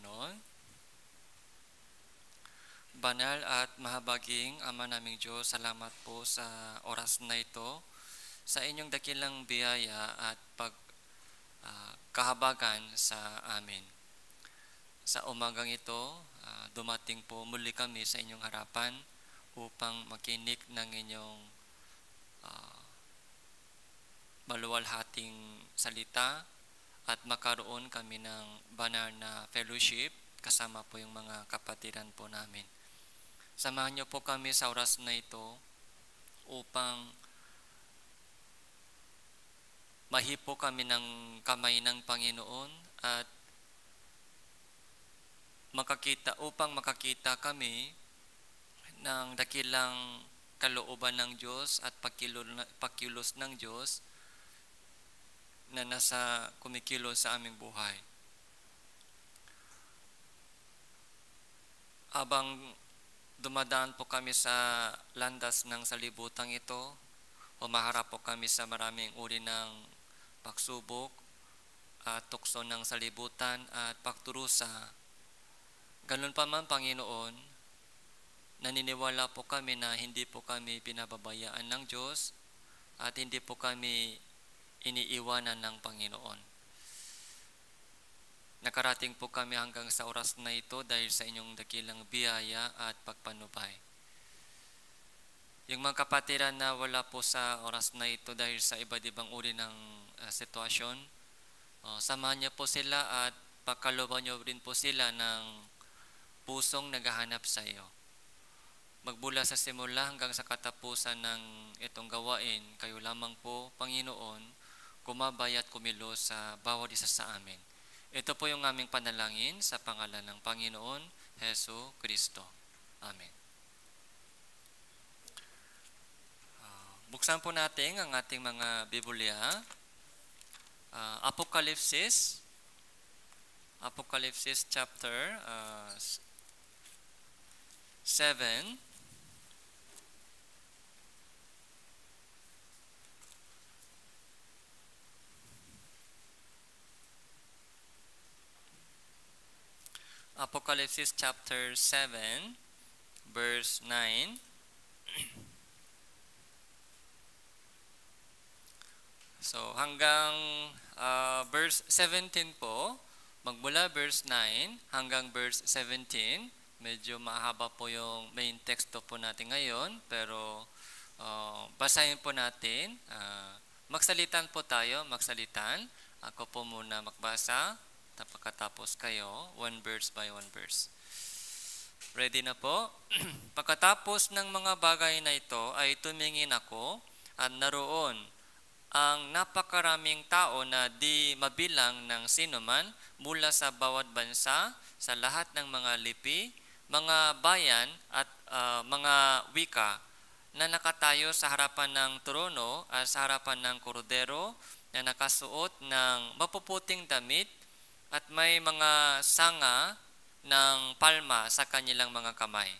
Panginoon. Banal at mahabaging Ama naming Diyos, salamat po sa oras na ito, sa inyong dakilang biyaya at pag uh, kahabagan sa amin. Sa umagang ito, uh, dumating po muli kami sa inyong harapan upang makinig ng inyong uh, maluwalhating salita at makaroon kami ng banal na fellowship kasama po yung mga kapatiran po namin. Samahan niyo po kami sa oras na ito upang mahipo kami ng kamay ng Panginoon at makakita upang makakita kami ng dakilang kalooban ng Diyos at pakilos ng Diyos na nasa kumikilos sa aming buhay. Abang dumadaan po kami sa landas ng salibutang ito, humaharap po kami sa maraming uri ng pagsubok at tukso ng salibutan at pagturusa. Ganun pa man, Panginoon, naniniwala po kami na hindi po kami pinababayaan ng Diyos at hindi po kami iniiwanan ng Panginoon. Nakarating po kami hanggang sa oras na ito dahil sa inyong dakilang biyaya at pagpanubay. Yung mga kapatiran na wala po sa oras na ito dahil sa iba't ibang uri ng uh, sitwasyon, uh, samahan niyo po sila at pagkaloban niyo rin po sila ng pusong naghahanap sa iyo. Magbula sa simula hanggang sa katapusan ng itong gawain, kayo lamang po, Panginoon, gumabay at kumilos sa bawat isa sa amin. Ito po yung aming panalangin sa pangalan ng Panginoon, Heso Kristo. Amen. Uh, buksan po natin ang ating mga Biblia. Uh, Apocalypse, Apocalypse chapter uh, 7, Apocalypse chapter 7, verse 9. So hanggang uh, verse 17 po, magmula verse 9 hanggang verse 17, medyo mahaba po yung main texto po natin ngayon, pero uh, basahin po natin. Uh, magsalitan po tayo, magsalitan. Ako po muna magbasa, pagkatapos kayo, one verse by one verse. Ready na po? Pagkatapos ng mga bagay na ito ay tumingin ako at naroon ang napakaraming tao na di mabilang ng sinuman mula sa bawat bansa, sa lahat ng mga lipi, mga bayan at uh, mga wika na nakatayo sa harapan ng trono at sa harapan ng korodero na nakasuot ng mapuputing damit at may mga sanga ng palma sa kanilang mga kamay.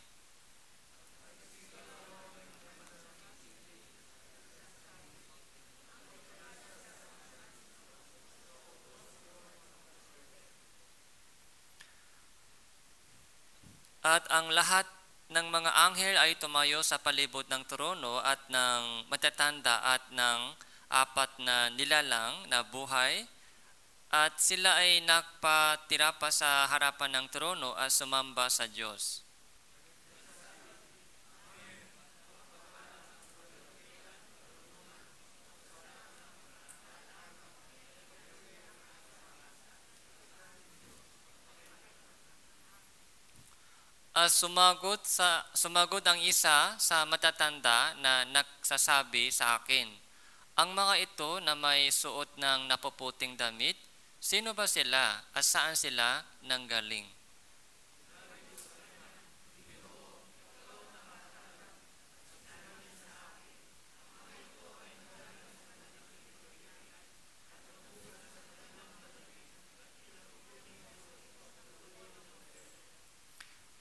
At ang lahat ng mga anghel ay tumayo sa palibot ng trono at ng matatanda at ng apat na nilalang na buhay at sila ay nakpatira pa sa harapan ng trono at sumamba sa Diyos. Uh, sumagot sa sumagot ang isa sa matatanda na nagsasabi sa akin, ang mga ito na may suot ng napuputing damit Sino ba sila at saan sila nanggaling?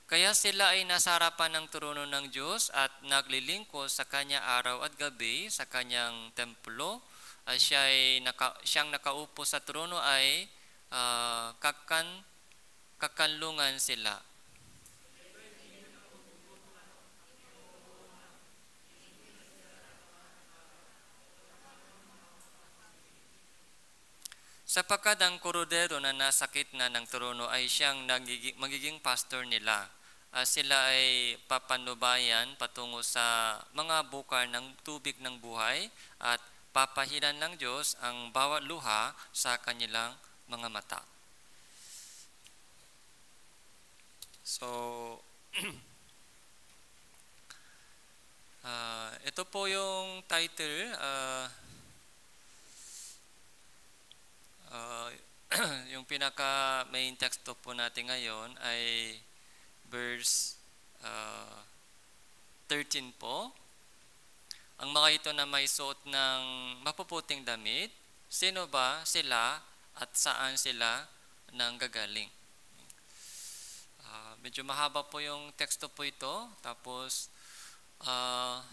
Kaya sila ay nasa harapan ng trono ng Diyos at naglilingkod sa Kanya araw at gabi sa Kanyang templo uh, siya ay naka, siyang nakaupo sa trono ay uh, kakan kakanlungan sila. Sapagkat ang korodero na nasakit na ng trono ay siyang nagiging, magiging pastor nila. Uh, sila ay papanubayan patungo sa mga bukal ng tubig ng buhay at papahilan ng Diyos ang bawat luha sa kanilang mga mata. So, uh, ito po yung title, uh, Uh, yung pinaka main text po natin ngayon ay verse uh, 13 po. Ang mga ito na may suot ng mapuputing damit, sino ba sila at saan sila nang gagaling? Uh, medyo mahaba po yung teksto po ito. Tapos, uh,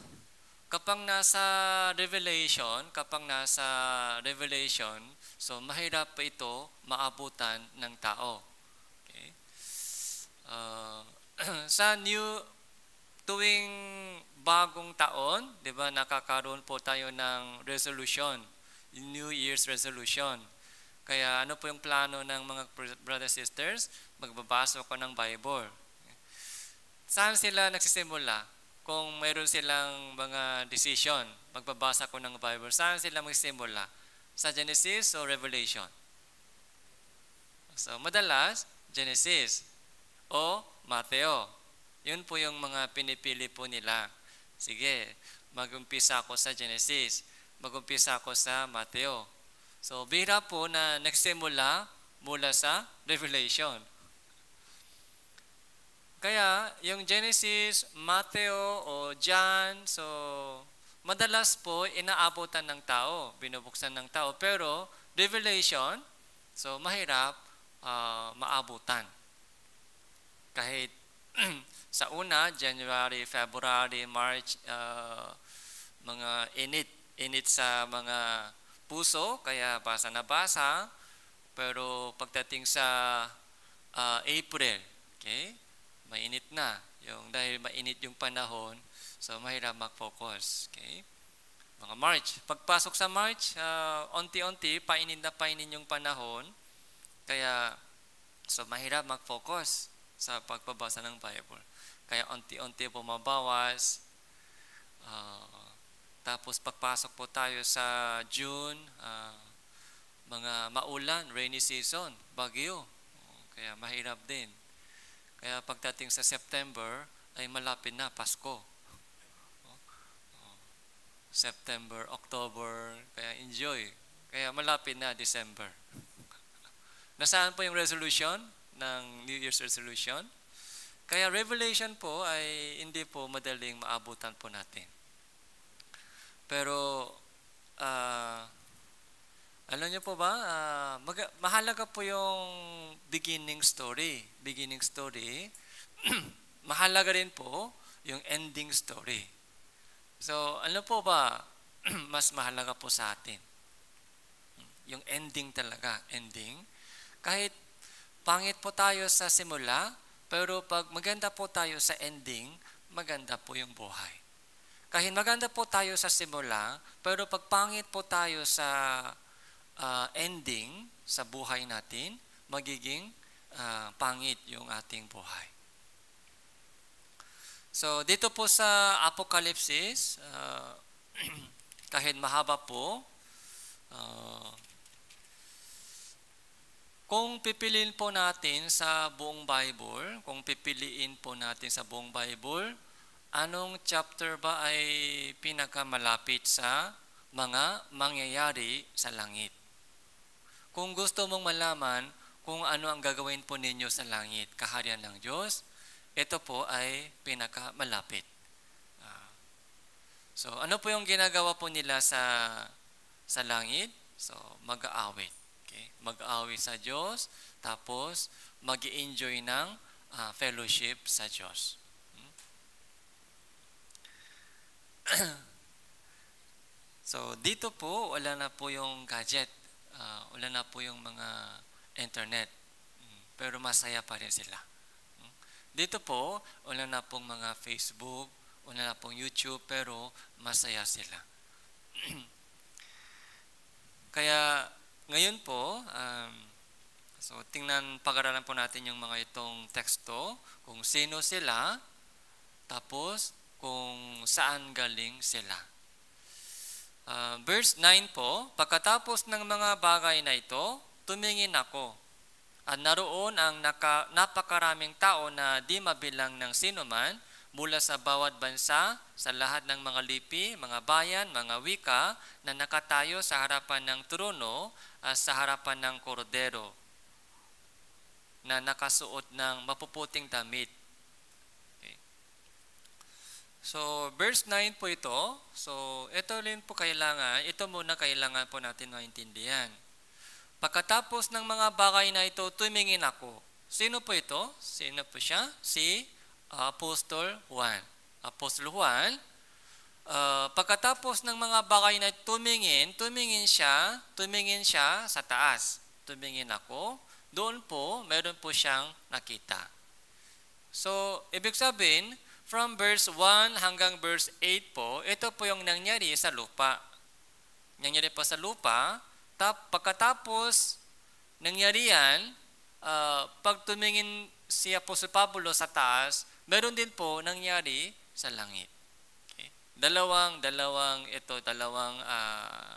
kapag nasa Revelation, kapag nasa Revelation, so mahirap pa ito maabutan ng tao. Okay? Uh, sa new tuwing bagong taon, 'di ba, nakakaroon po tayo ng resolution, New Year's resolution. Kaya ano po yung plano ng mga brothers sisters? Magbabasa ko ng Bible. Saan sila nagsisimula? kung mayroon silang mga decision, magbabasa ko ng Bible, saan sila magsimula? Sa Genesis o Revelation? So, madalas, Genesis o Mateo. Yun po yung mga pinipili po nila. Sige, magumpisa ako sa Genesis. Magumpisa ako sa Mateo. So, bira po na nagsimula mula sa Revelation. Kaya, yung Genesis, Matthew o John, so madalas po inaabutan ng tao, binubuksan ng tao. Pero Revelation, so mahirap uh, maabutan. Kahit sa una, January, February, March, uh, mga init, init sa mga puso, kaya basa na basa. Pero pagdating sa uh, April, okay, mainit na. Yung dahil mainit yung panahon, so mahirap mag-focus. Okay? Mga March. Pagpasok sa March, uh, onti-onti, painin na painin yung panahon. Kaya, so mahirap mag-focus sa pagbabasa ng Bible. Kaya onti-onti bumabawas. Uh, tapos pagpasok po tayo sa June, uh, mga maulan, rainy season, bagyo. Kaya mahirap din. Kaya pagdating sa September, ay malapit na Pasko. September, October, kaya enjoy. Kaya malapit na December. Nasaan po yung resolution ng New Year's resolution? Kaya revelation po ay hindi po madaling maabutan po natin. Pero uh, alam niyo po ba, uh, mag- mahalaga po yung beginning story. Beginning story. mahalaga rin po yung ending story. So, ano po ba mas mahalaga po sa atin? Yung ending talaga, ending. Kahit pangit po tayo sa simula, pero pag maganda po tayo sa ending, maganda po yung buhay. Kahit maganda po tayo sa simula, pero pag pangit po tayo sa uh, ending sa buhay natin, magiging uh, pangit yung ating buhay. So, dito po sa Apocalypse, uh, kahit mahaba po, uh, kung pipiliin po natin sa buong Bible, kung pipiliin po natin sa buong Bible, anong chapter ba ay pinakamalapit sa mga mangyayari sa langit? Kung gusto mong malaman kung ano ang gagawin po ninyo sa langit, kaharian ng Diyos, ito po ay pinakamalapit. Uh, so, ano po yung ginagawa po nila sa sa langit? So, mag-aawit. Okay? Mag-aawit sa Diyos, tapos mag enjoy ng uh, fellowship sa Diyos. Hmm? so, dito po, wala na po yung gadget uh, wala na po yung mga internet. Hmm. pero masaya pa rin sila. Hmm? Dito po, wala na pong mga Facebook, wala na pong YouTube, pero masaya sila. Kaya ngayon po, um, so tingnan, pag-aralan po natin yung mga itong teksto, kung sino sila, tapos kung saan galing sila. Uh, verse 9 po, pagkatapos ng mga bagay na ito, tumingin ako. At naroon ang naka, napakaraming tao na di mabilang ng sinuman mula sa bawat bansa, sa lahat ng mga lipi, mga bayan, mga wika na nakatayo sa harapan ng trono at sa harapan ng kordero na nakasuot ng mapuputing damit So, verse 9 po ito. So, ito rin po kailangan, ito muna kailangan po natin maintindihan. Pagkatapos ng mga bagay na ito, tumingin ako. Sino po ito? Sino po siya? Si Apostol Juan. Apostol Juan, uh, pagkatapos ng mga bagay na tumingin, tumingin siya, tumingin siya sa taas. Tumingin ako. Doon po, meron po siyang nakita. So, ibig sabihin, From verse 1 hanggang verse 8 po, ito po yung nangyari sa lupa. Nangyari po sa lupa, tap, pagkatapos nangyari yan, uh, pag tumingin si Apostol Pablo sa taas, meron din po nangyari sa langit. Okay? Dalawang, dalawang ito, dalawang uh,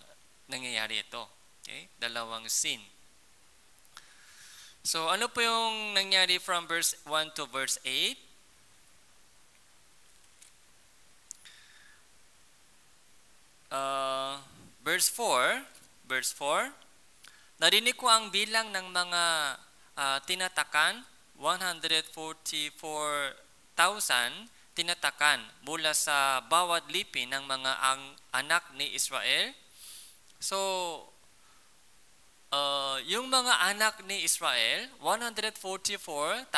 nangyayari ito. Okay? Dalawang scene. So, ano po yung nangyari from verse 1 to verse 8? uh, verse 4, verse 4, narinig ko ang bilang ng mga uh, tinatakan, 144,000 tinatakan mula sa bawat lipi ng mga ang anak ni Israel. So, uh, yung mga anak ni Israel, 144,000.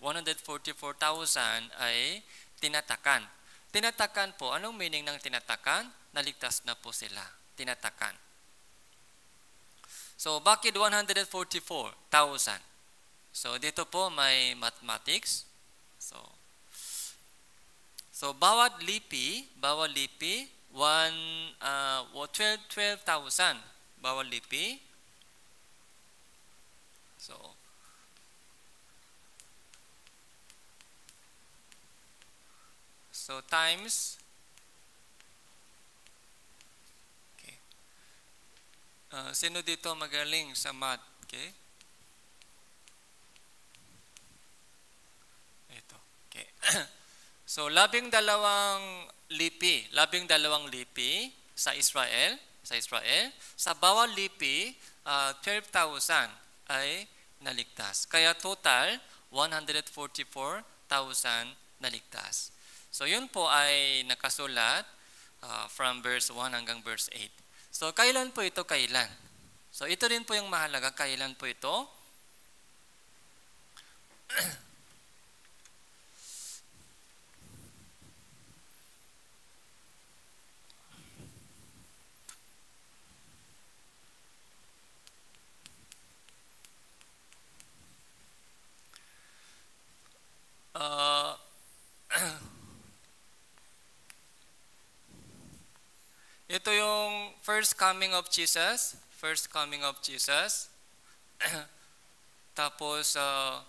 144,000 ay tinatakan. Tinatakan po, anong meaning ng tinatakan? naligtas na po sila. Tinatakan. So, bakit 144,000? So, dito po may mathematics. So, so bawat lipi, bawat lipi, one, uh, 12, 12,000 bawat lipi. So, so times okay. Uh, sino dito magaling sa math? Okay? So, labing dalawang lipi, labing dalawang lipi sa Israel, sa Israel, sa bawat lipi, uh, 12,000 ay naligtas. Kaya total, 144,000 naligtas. So, yun po ay nakasulat uh, from verse 1 hanggang verse 8. So, kailan po ito kailan? So, ito rin po yung mahalaga. Kailan po ito? Ito yung first coming of Jesus. First coming of Jesus. Tapos, uh,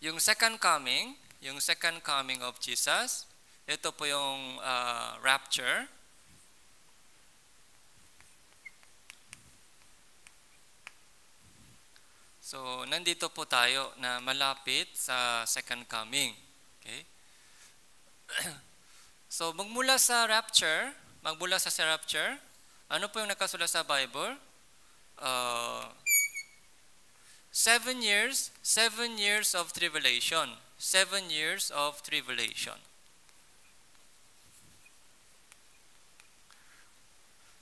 yung second coming, yung second coming of Jesus, ito po yung uh, rapture. So, nandito po tayo na malapit sa second coming. Okay? So, magmula sa rapture, magmula sa, rapture, ano po yung nakasulat sa Bible? Uh, seven years, seven years of tribulation. Seven years of tribulation.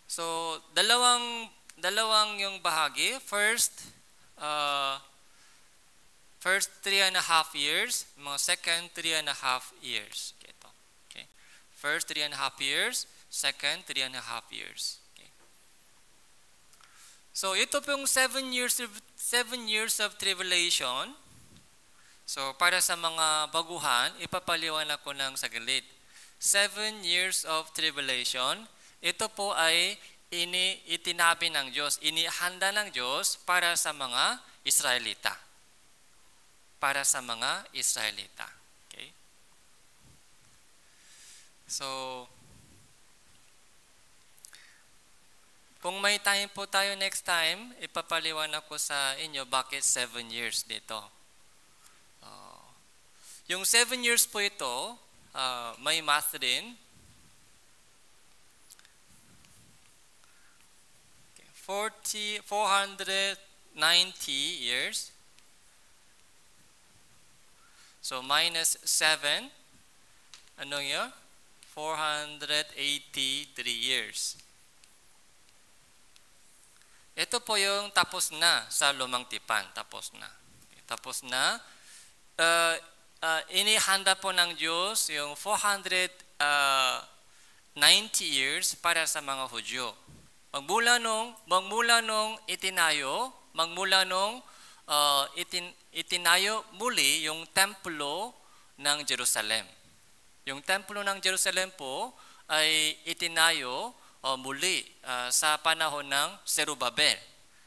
So, dalawang dalawang yung bahagi. First, uh, first three and a half years. Mga second three and a half years. First, three and a half years. Second, three and a half years. Okay. So ito pong seven years of, seven years of tribulation. So para sa mga baguhan, ipapaliwanag ko ng saglit. Seven years of tribulation, ito po ay ini itinabi ng Diyos, inihanda ng Diyos para sa mga Israelita. Para sa mga Israelita. Okay? So, Kung may time po tayo next time, ipapaliwanag ko sa inyo bakit 7 years dito. Uh, yung 7 years po ito, uh, may math din. Okay, 40, 490 years. So minus 7, ano yun? 483 years. Ito po yung tapos na sa lumang tipan. Tapos na. Tapos na. Uh, uh, inihanda po ng Diyos yung 490 uh, years para sa mga Hudyo. Magmula nung, magmula nung itinayo, magmula nung uh, itin, itinayo muli yung templo ng Jerusalem. Yung templo ng Jerusalem po ay itinayo o muli uh, sa panahon ng Serubabel.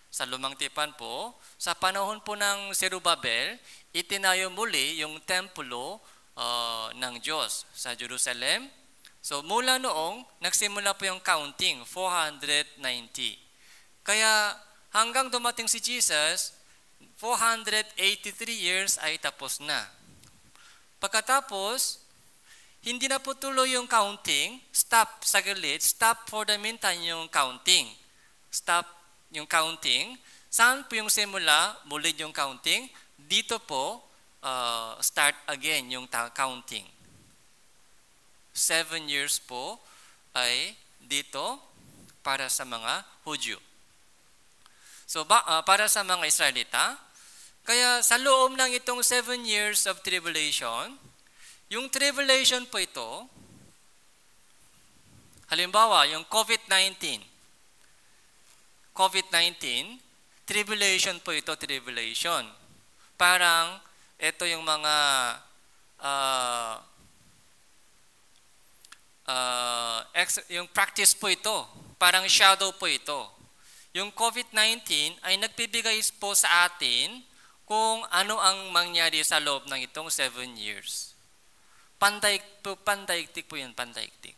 Sa lumang tipan po, sa panahon po ng Serubabel, itinayo muli yung templo uh, ng Diyos sa Jerusalem. So mula noong, nagsimula po yung counting, 490. Kaya hanggang dumating si Jesus, 483 years ay tapos na. Pagkatapos, hindi na po tuloy yung counting, stop saglit, stop for the meantime yung counting. Stop yung counting. Saan po yung simula, muli yung counting? Dito po, uh, start again yung counting. Seven years po ay dito para sa mga Hudyo. So, ba, uh, para sa mga Israelita, kaya sa loob ng itong seven years of tribulation, yung tribulation po ito, halimbawa, yung COVID-19. COVID-19, tribulation po ito, tribulation. Parang, ito yung mga uh, uh, yung practice po ito. Parang shadow po ito. Yung COVID-19 ay nagbibigay po sa atin kung ano ang mangyari sa loob ng itong seven years. Pandaig po, pandaigtik po yun, pandaigtik.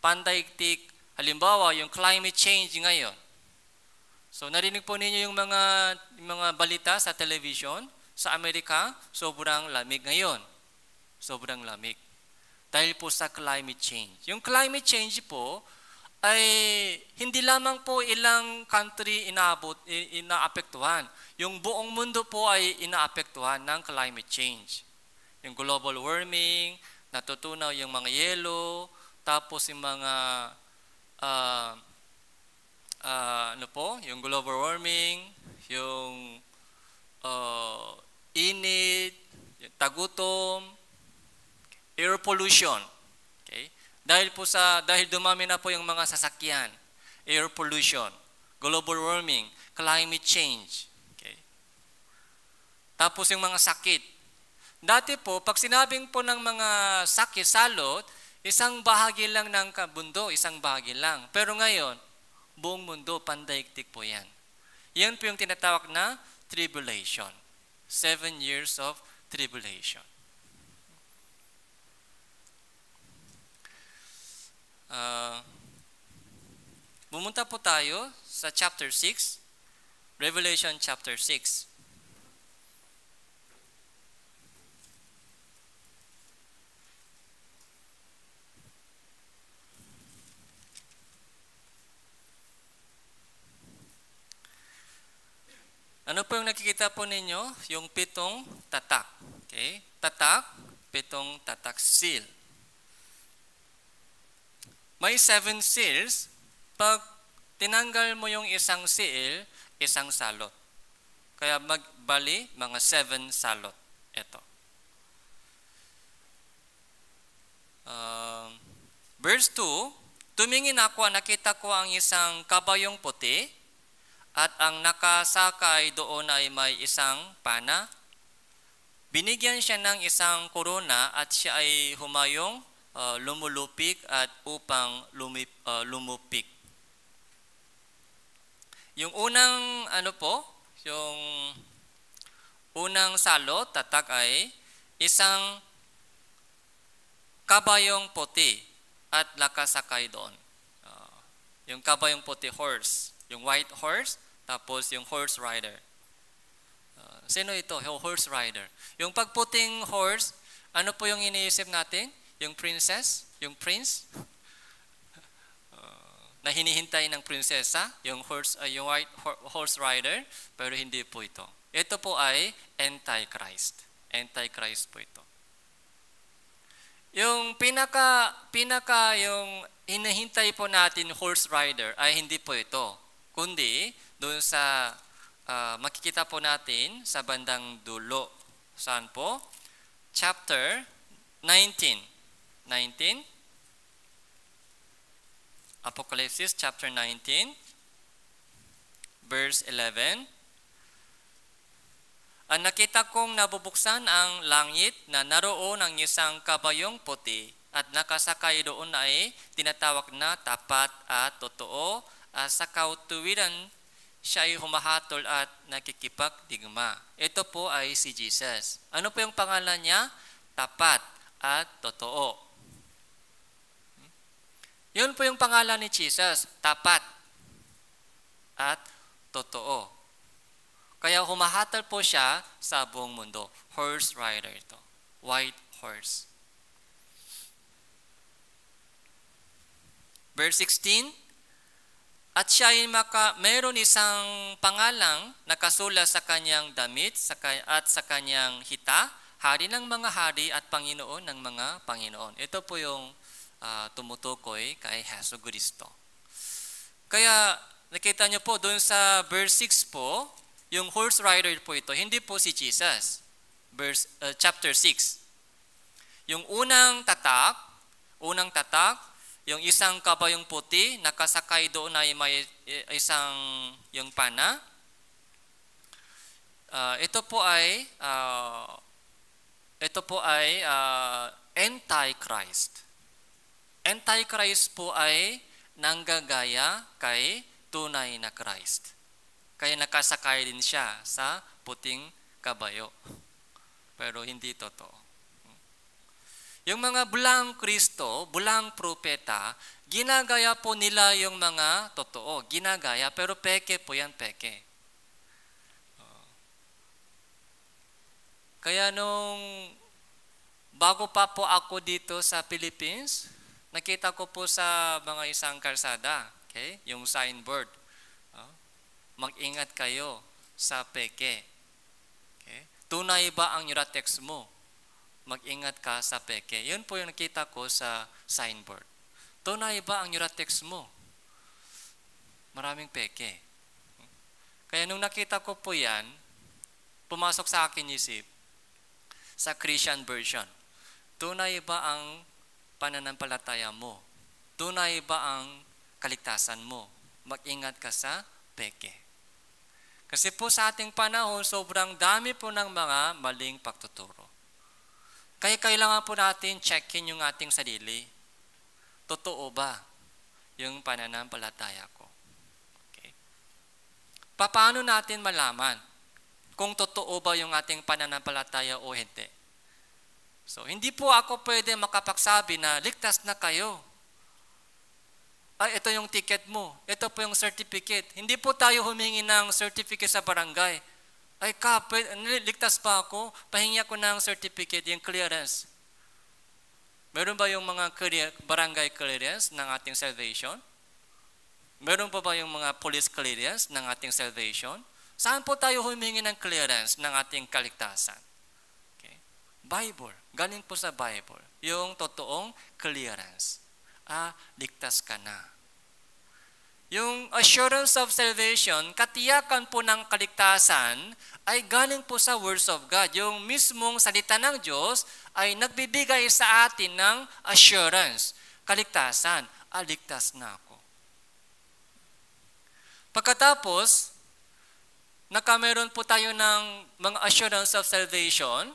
Pandaigtik, halimbawa, yung climate change ngayon. So, narinig po ninyo yung mga, yung mga balita sa television, sa Amerika, sobrang lamig ngayon. Sobrang lamig. Dahil po sa climate change. Yung climate change po, ay hindi lamang po ilang country inaabot, inaapektuhan. Yung buong mundo po ay inaapektuhan ng climate change yung global warming, natutunaw yung mga yelo, tapos yung mga uh, uh, ano po, yung global warming, yung uh, init, yung tagutom, air pollution. Okay? Dahil po sa dahil dumami na po yung mga sasakyan, air pollution, global warming, climate change. Okay? Tapos yung mga sakit, Dati po, pag sinabing po ng mga sakit, salot, isang bahagi lang ng mundo, isang bahagi lang. Pero ngayon, buong mundo, pandaigtik po yan. Yan po yung tinatawag na tribulation. Seven years of tribulation. Uh, bumunta po tayo sa chapter 6, Revelation chapter 6. Ano po yung nakikita po ninyo? Yung pitong tatak. Okay? Tatak, pitong tatak seal. May seven seals. Pag tinanggal mo yung isang seal, isang salot. Kaya magbali, mga seven salot. Ito. Uh, verse 2, Tumingin ako, nakita ko ang isang kabayong puti at ang nakasakay doon ay may isang pana. Binigyan siya ng isang korona at siya ay humayong uh, lumulupik at upang lumip, uh, lumupik. Yung unang ano po, yung unang salo, tatak ay isang kabayong puti at nakasakay doon. Uh, yung kabayong puti, horse. Yung white horse, tapos yung horse rider. Uh, sino ito? Yung horse rider. Yung pagputing horse, ano po yung iniisip natin? Yung princess? Yung prince? Uh, na hinihintay ng prinsesa, yung horse, uh, yung white horse rider, pero hindi po ito. Ito po ay Antichrist. Antichrist po ito. Yung pinaka, pinaka yung hinahintay po natin horse rider ay hindi po ito. Kundi, doon sa uh, makikita po natin sa bandang dulo. Saan po? Chapter 19. 19. Apocalypse chapter 19, verse 11. Ang nakita kong nabubuksan ang langit na naroon ang isang kabayong puti at nakasakay doon ay tinatawag na tapat at totoo at sa kautuwiran siya ay humahatol at nakikipagdigma. Ito po ay si Jesus. Ano po yung pangalan niya? Tapat at totoo. Yun po yung pangalan ni Jesus, tapat at totoo. Kaya humahatal po siya sa buong mundo. Horse rider ito. White horse. Verse 16, At siya ay maka, mayroon isang pangalang nakasula sa kanyang damit at sa kanyang hita, hari ng mga hari at Panginoon ng mga Panginoon. Ito po yung uh, tumutukoy kay Heso Kristo. Kaya nakita niyo po doon sa verse 6 po, yung horse rider po ito, hindi po si Jesus. Verse, uh, chapter 6. Yung unang tatak, unang tatak, yung isang kabayong puti, nakasakay doon ay may isang yung pana. Uh, ito po ay uh, ito po ay uh, anti-Christ. Anti-Christ po ay nanggagaya kay tunay na Christ. Kaya nakasakay din siya sa puting kabayo. Pero hindi totoo. Yung mga bulang Kristo, bulang propeta, ginagaya po nila yung mga totoo. Ginagaya, pero peke po yan, peke. Kaya nung bago pa po ako dito sa Philippines, nakita ko po sa mga isang karsada, okay? yung signboard mag-ingat kayo sa peke. Okay? Tunay ba ang Euratex mo? Mag-ingat ka sa peke. Yun po yung nakita ko sa signboard. Tunay ba ang Euratex mo? Maraming peke. Kaya nung nakita ko po yan, pumasok sa akin isip, sa Christian version, tunay ba ang pananampalataya mo? Tunay ba ang kaligtasan mo? Mag-ingat ka sa peke. Kasi po sa ating panahon, sobrang dami po ng mga maling pagtuturo. Kaya kailangan po natin checkin yung ating sarili. Totoo ba yung pananampalataya ko? Okay. Paano natin malaman kung totoo ba yung ating pananampalataya o hindi? So, hindi po ako pwede makapagsabi na ligtas na kayo ay ito yung ticket mo, ito po yung certificate. Hindi po tayo humingi ng certificate sa barangay. Ay ka, ligtas pa ako, pahingi ako ng certificate, yung clearance. Meron ba yung mga clear, barangay clearance ng ating salvation? Meron pa ba yung mga police clearance ng ating salvation? Saan po tayo humingi ng clearance ng ating kaligtasan? Bible. Galing po sa Bible. Yung totoong clearance ah, ligtas ka na. Yung assurance of salvation, katiyakan po ng kaligtasan, ay galing po sa words of God. Yung mismong salita ng Diyos ay nagbibigay sa atin ng assurance, kaligtasan. Aligtas na ako. Pagkatapos, nakameron po tayo ng mga assurance of salvation.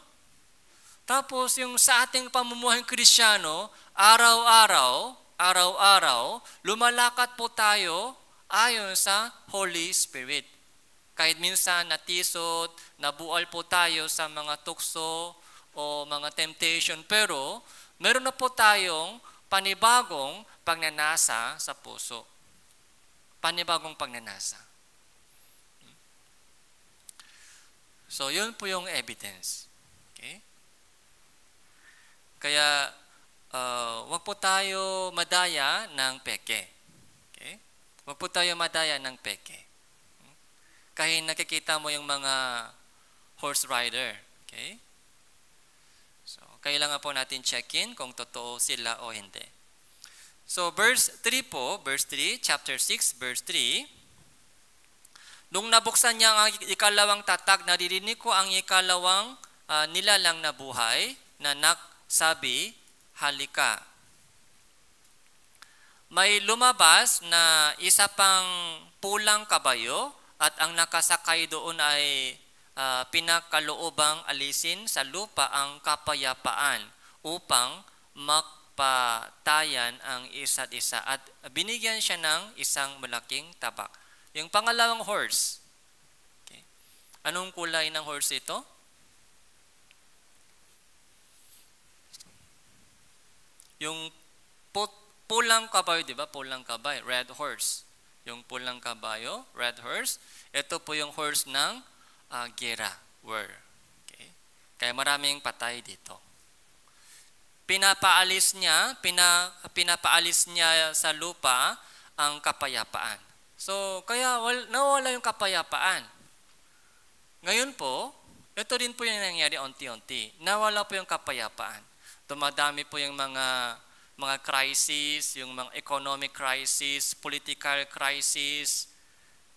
Tapos yung sa ating pamumuhay kristyano, araw-araw, araw-araw, lumalakad po tayo ayon sa Holy Spirit. Kahit minsan natisot, nabual po tayo sa mga tukso o mga temptation, pero meron na po tayong panibagong pagnanasa sa puso. Panibagong pagnanasa. So, yun po yung evidence. Okay? Kaya, uh, wag po tayo madaya ng peke. Okay? Wag po tayo madaya ng peke. Kahit nakikita mo yung mga horse rider. Okay? So, kailangan po natin check-in kung totoo sila o hindi. So, verse 3 po, verse 3, chapter 6, verse 3, Nung nabuksan niya ang ikalawang tatag, naririnig ko ang ikalawang uh, nilalang na buhay na nagsabi, halika. May lumabas na isa pang pulang kabayo at ang nakasakay doon ay uh, pinakaloobang alisin sa lupa ang kapayapaan upang makpatayan ang isa't isa at binigyan siya ng isang malaking tabak. Yung pangalawang horse. Okay. Anong kulay ng horse ito? Yung put, pulang kabayo, di ba? Pulang kabayo, red horse. Yung pulang kabayo, red horse. Ito po yung horse ng uh, gera, war. Okay. Kaya maraming patay dito. Pinapaalis niya, pina, pinapaalis niya sa lupa ang kapayapaan. So, kaya wal, nawala yung kapayapaan. Ngayon po, ito din po yung nangyari unti-unti. Nawala po yung kapayapaan. Dumadami po yung mga mga crisis, yung mga economic crisis, political crisis.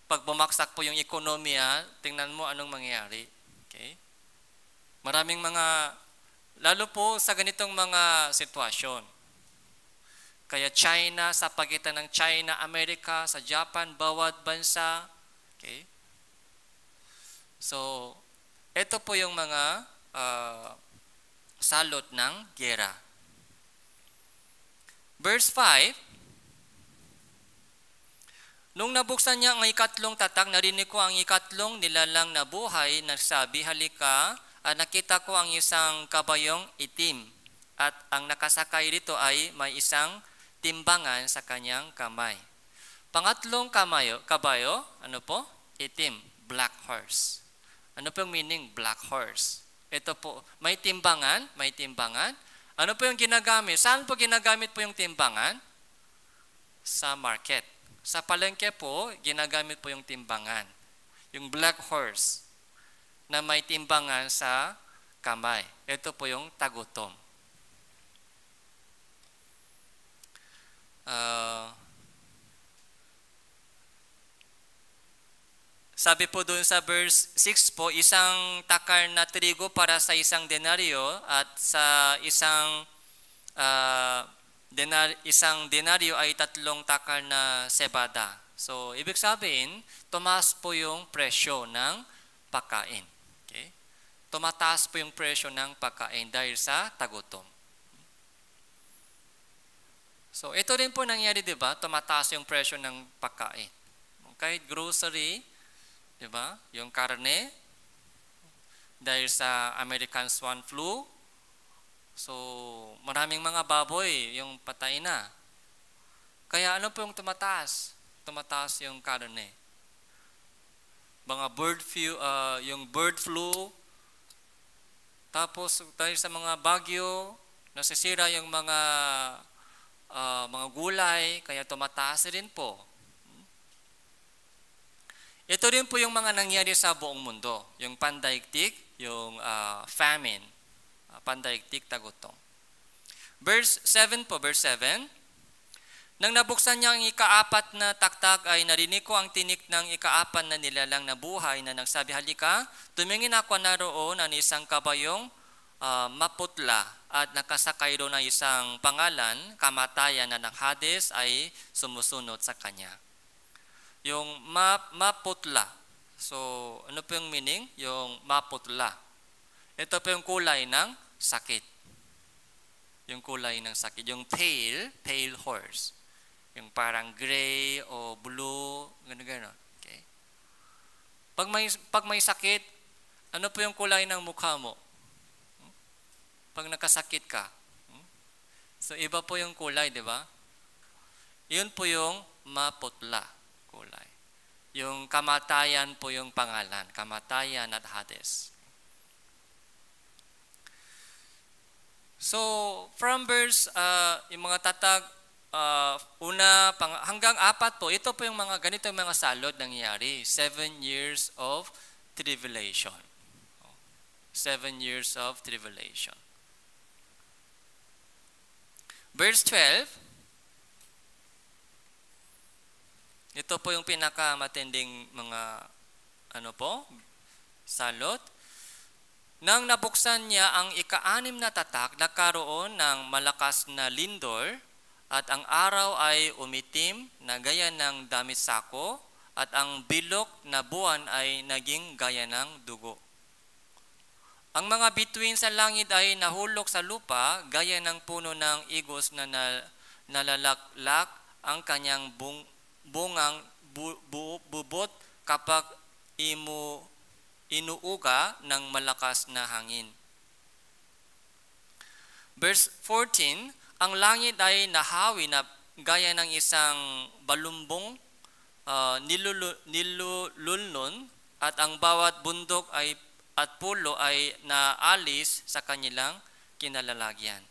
Pag bumaksak po yung ekonomiya, tingnan mo anong mangyayari. Okay? Maraming mga, lalo po sa ganitong mga sitwasyon kaya China, sa pagitan ng China, Amerika, sa Japan, bawat bansa. Okay? So, ito po yung mga uh, salot ng gera. Verse 5, Nung nabuksan niya ang ikatlong tatak, narinig ko ang ikatlong nilalang na buhay, nagsabi, halika, at nakita ko ang isang kabayong itim. At ang nakasakay dito ay may isang timbangan sa kanyang kamay. Pangatlong kamayo, kabayo, ano po? Itim, black horse. Ano po yung meaning black horse? Ito po, may timbangan, may timbangan. Ano po yung ginagamit? Saan po ginagamit po yung timbangan? Sa market. Sa palengke po, ginagamit po yung timbangan. Yung black horse na may timbangan sa kamay. Ito po yung tagutom. Uh, sabi po doon sa verse 6 po, isang takar na trigo para sa isang denaryo at sa isang uh, denar isang denaryo ay tatlong takar na sebada. So, ibig sabihin, tumaas po yung presyo ng pagkain. Okay? Tumataas po yung presyo ng pagkain dahil sa tagutom. So, ito rin po nangyari, di ba? Tumataas yung presyo ng pagkain. Kahit grocery, di ba? Yung karne, dahil sa American Swan Flu, so maraming mga baboy yung patay na. Kaya ano po yung tumataas? Tumataas yung karne. Mga bird flu, uh, yung bird flu, tapos dahil sa mga bagyo, nasisira yung mga uh, mga gulay, kaya tumataas rin po. Ito rin po yung mga nangyari sa buong mundo, yung pandaigtik, yung uh, famine, uh, pandaigtik, tagutong. Verse 7 po, verse 7. Nang nabuksan niya ang ikaapat na taktak ay narinig ko ang tinik ng ikaapat na nilalang na buhay na nagsabi, Halika, tumingin ako naroon ang isang kabayong uh, maputla at nakasakay doon ng isang pangalan, kamatayan na ng Hades ay sumusunod sa kanya. Yung map, maputla, So, ano po yung meaning? Yung maputla. Ito po yung kulay ng sakit. Yung kulay ng sakit. Yung pale, pale horse. Yung parang gray o blue, gano'n gano'n. Okay? Pag may, pag may sakit, ano po yung kulay ng mukha mo? Pag nakasakit ka. So, iba po yung kulay, di ba? Yun po yung maputla kulay. Yung kamatayan po yung pangalan. Kamatayan at Hades. So, from verse, uh, yung mga tatag, uh, una, pang, hanggang apat po, ito po yung mga, ganito yung mga salot nangyayari. Seven years of tribulation. Seven years of tribulation. Verse 12, ito po yung pinakamatinding mga ano po, salot. Nang nabuksan niya ang ika-anim na tatak, nagkaroon ng malakas na lindol at ang araw ay umitim na gaya ng damisako at ang bilok na buwan ay naging gaya ng dugo. Ang mga bituin sa langit ay nahulog sa lupa gaya ng puno ng igos na nalalaklak ang kanyang bung, bungang bu, bu, bubot kapag imu, inuuga ng malakas na hangin. Verse 14, ang langit ay nahawi na gaya ng isang balumbong uh, nilululnon at ang bawat bundok ay at pulo ay naalis sa kanilang kinalalagyan.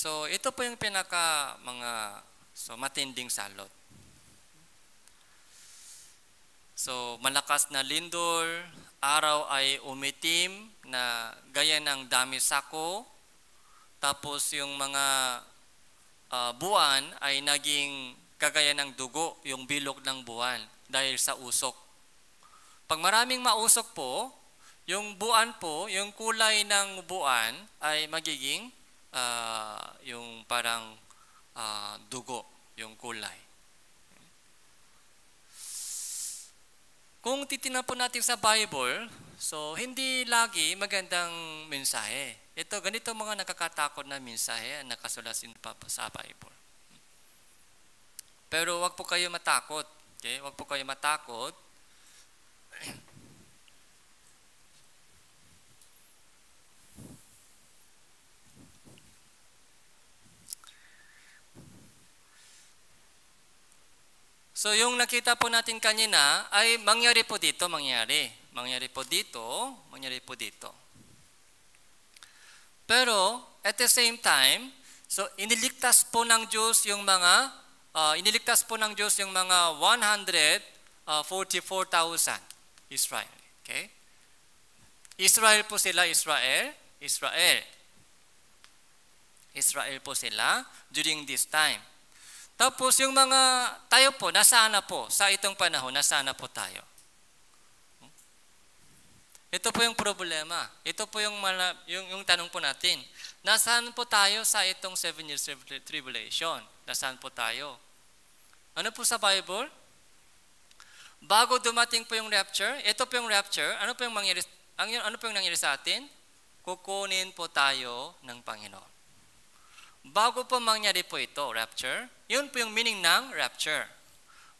So, ito po yung pinaka mga so matinding salot. So, malakas na lindol, araw ay umitim na gaya ng dami sako, tapos yung mga uh, buwan ay naging kagaya ng dugo, yung bilog ng buwan dahil sa usok. Pag maraming mausok po, yung buwan po, yung kulay ng buwan ay magiging uh, yung parang uh, dugo, yung kulay. Kung titinan po natin sa Bible, so hindi lagi magandang mensahe. Ito, ganito mga nakakatakot na mensahe ang nakasulasin pa sa Bible. Pero wag po kayo matakot. Okay? Wag po kayo matakot So yung nakita po natin kanina ay mangyari po dito, mangyari. Mangyari po dito, mangyari po dito. Pero at the same time, so iniligtas po ng Diyos yung mga uh, iniligtas po ng Diyos yung mga 144,000 Israel. Okay? Israel po sila, Israel, Israel. Israel po sila during this time. Tapos yung mga, tayo po, nasaan na po? Sa itong panahon, nasaan na po tayo? Ito po yung problema. Ito po yung, mala, yung, yung tanong po natin. Nasaan po tayo sa itong seven years tribulation? Nasaan po tayo? Ano po sa Bible? Bago dumating po yung rapture, ito po yung rapture, ano po yung mangyari, ang, ano po yung nangyari sa atin? Kukunin po tayo ng Panginoon. Bago po mangyari po ito, rapture, yun po yung meaning ng rapture.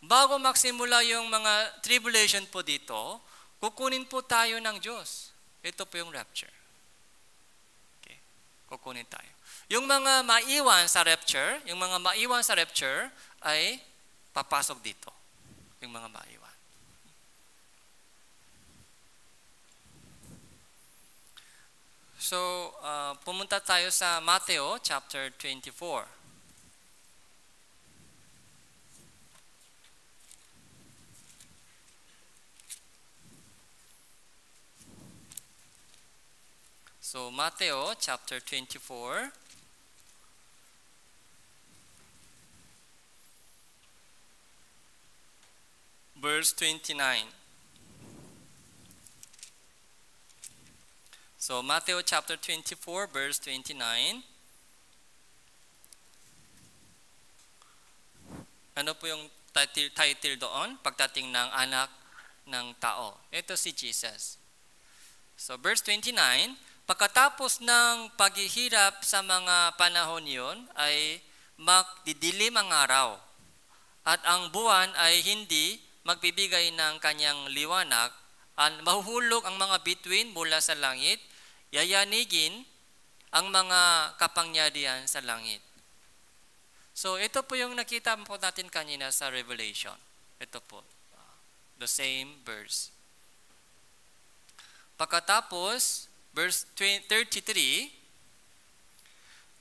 Bago magsimula yung mga tribulation po dito, kukunin po tayo ng Diyos. Ito po yung rapture. Okay. Kukunin tayo. Yung mga maiwan sa rapture, yung mga maiwan sa rapture ay papasok dito. Yung mga maiwan. So, uh, pumunta tayo sa Mateo chapter 24. So, Mateo chapter 24. Verse 29. So Matthew chapter 24 verse 29. Ano po yung title, title doon, pagdating ng anak ng tao. Ito si Jesus. So verse 29, pagkatapos ng paghihirap sa mga panahon yon ay magdidilim ang araw at ang buwan ay hindi magbibigay ng kanyang liwanag at mahuhulog ang mga bituin mula sa langit, yayanigin ang mga kapangyarihan sa langit. So ito po yung nakita po natin kanina sa Revelation. Ito po, the same verse. Pagkatapos, verse 33,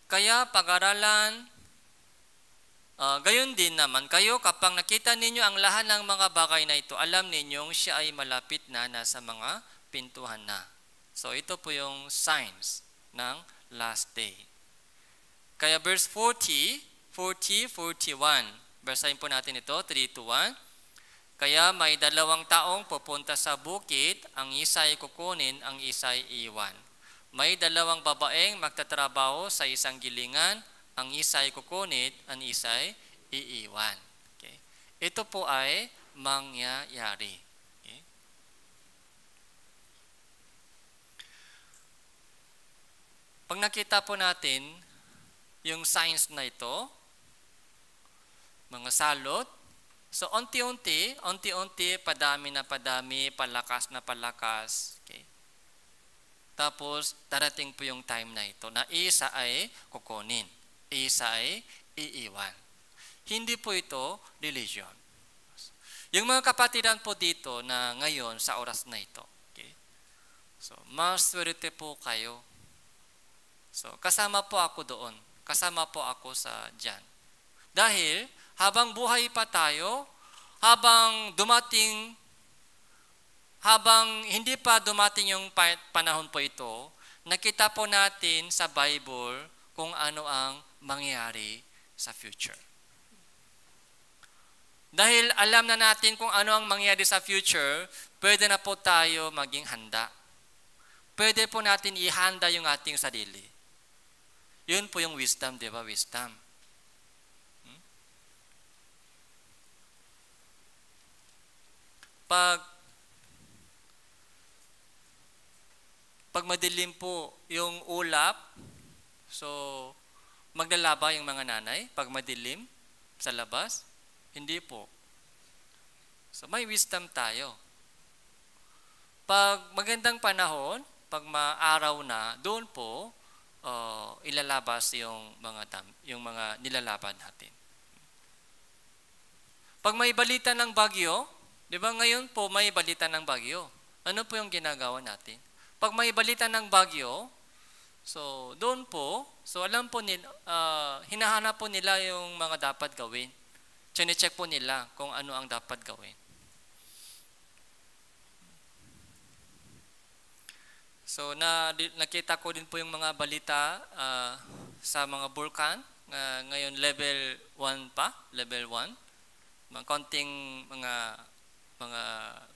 Kaya pag-aralan, uh, gayon din naman kayo, kapag nakita ninyo ang lahat ng mga bagay na ito, alam ninyong siya ay malapit na nasa mga pintuhan na. So ito po yung signs ng last day. Kaya verse 40, 40, 41. Basahin po natin ito, 3 to 1. Kaya may dalawang taong pupunta sa bukit, ang isa ay kukunin, ang isa ay iwan. May dalawang babaeng magtatrabaho sa isang gilingan, ang isa ay kukunin, ang isa ay iiwan. Okay. Ito po ay mangyayari. Okay. Pag nakita po natin yung signs na ito, mga salot. So, unti-unti, unti-unti, padami na padami, palakas na palakas. Okay. Tapos, darating po yung time na ito na isa ay kukunin, isa ay iiwan. Hindi po ito religion. Yung mga kapatiran po dito na ngayon sa oras na ito. Okay. So, maswerte po kayo. So, kasama po ako doon. Kasama po ako sa dyan. Dahil, habang buhay pa tayo, habang dumating, habang hindi pa dumating yung panahon po ito, nakita po natin sa Bible kung ano ang mangyayari sa future. Dahil alam na natin kung ano ang mangyayari sa future, pwede na po tayo maging handa. Pwede po natin ihanda yung ating sarili. Yun po yung wisdom, di ba? Wisdom. Pag pag madilim po yung ulap, so maglalaba yung mga nanay pag madilim sa labas? Hindi po. So may wisdom tayo. Pag magandang panahon, pag maaraw na, doon po uh, ilalabas yung mga dam, yung mga nilalaban natin. Pag may balita ng bagyo, Di ba ngayon po may balita ng bagyo? Ano po yung ginagawa natin? Pag may balita ng bagyo, so doon po, so alam po nila, uh, hinahanap po nila yung mga dapat gawin. Chine-check po nila kung ano ang dapat gawin. So na nakita ko din po yung mga balita uh, sa mga vulkan uh, ngayon level 1 pa, level 1. Mga konting mga mga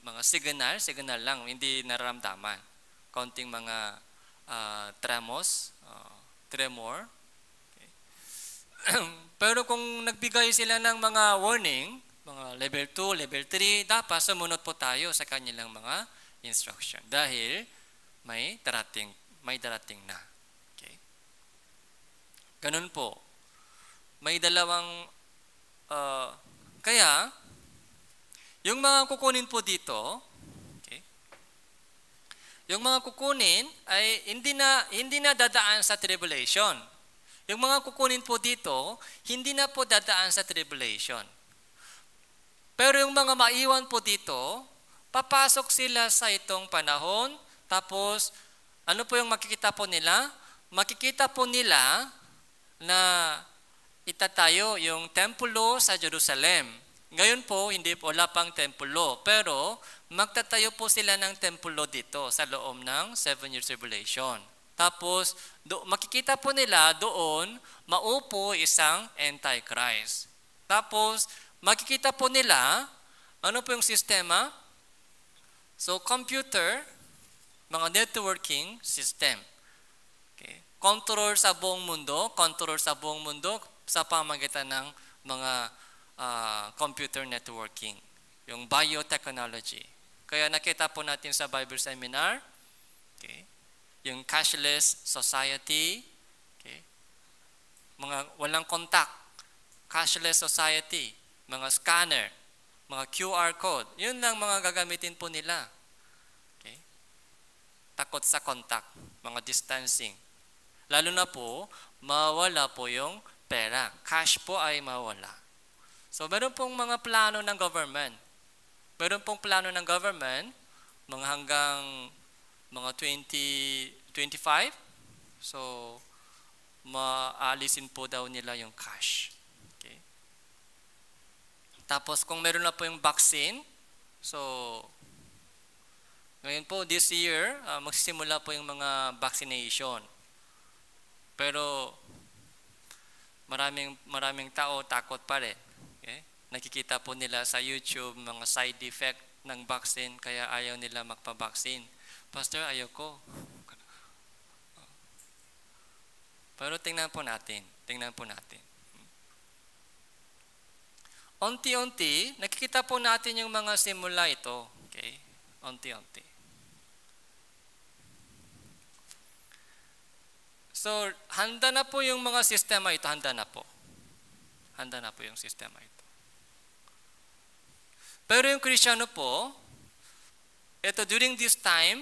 mga signal, signal lang, hindi nararamdaman. Konting mga uh, tremos, uh, tremor. Okay. Pero kung nagbigay sila ng mga warning, mga level 2, level 3, dapat sumunod po tayo sa kanilang mga instruction. Dahil may darating, may darating na. Okay? Ganun po. May dalawang, uh, kaya, yung mga kukunin po dito, okay, yung mga kukunin ay hindi na, hindi na dadaan sa tribulation. Yung mga kukunin po dito, hindi na po dadaan sa tribulation. Pero yung mga maiwan po dito, papasok sila sa itong panahon, tapos ano po yung makikita po nila? Makikita po nila na itatayo yung templo sa Jerusalem. Ngayon po, hindi po wala pang templo. Pero, magtatayo po sila ng templo dito sa loob ng seven years tribulation. Tapos, do, makikita po nila doon, maupo isang antichrist. Tapos, makikita po nila, ano po yung sistema? So, computer, mga networking system. Okay. Control sa buong mundo, control sa buong mundo sa pamagitan ng mga uh, computer networking, yung biotechnology. Kaya nakita po natin sa Bible seminar, okay, yung cashless society, okay, mga walang contact, cashless society, mga scanner, mga QR code, yun lang mga gagamitin po nila. Okay? Takot sa contact, mga distancing. Lalo na po, mawala po yung pera. Cash po ay mawala. So, meron pong mga plano ng government. Meron pong plano ng government, mga hanggang mga 2025. So, maalisin po daw nila yung cash. Okay? Tapos, kung meron na po yung vaccine, so, ngayon po, this year, uh, magsisimula po yung mga vaccination. Pero maraming maraming tao takot pa rin. Nakikita po nila sa YouTube mga side effect ng vaccine kaya ayaw nila magpa-vaccine. Pastor, ayaw ko. Pero tingnan po natin. Tingnan po natin. Unti-unti, nakikita po natin yung mga simula ito. Okay? Unti-unti. So, handa na po yung mga sistema ito. Handa na po. Handa na po yung sistema ito. Pero yung Kristiyano po, ito during this time,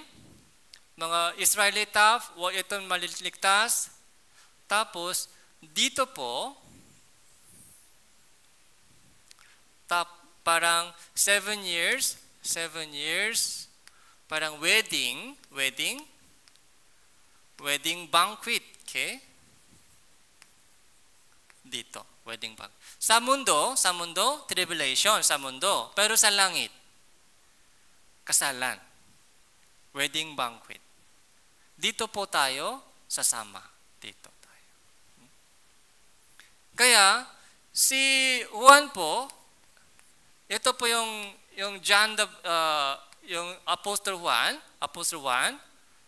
mga Israelita, ito maliligtas. Tapos, dito po, tap, parang seven years, seven years, parang wedding, wedding, wedding banquet. Okay? Dito, wedding banquet. Sa mundo, sa mundo, tribulation sa mundo. Pero sa langit, kasalan. Wedding banquet. Dito po tayo sasama. Dito tayo. Kaya, si Juan po, ito po yung yung John the, uh, yung Apostle Juan, Apostle Juan,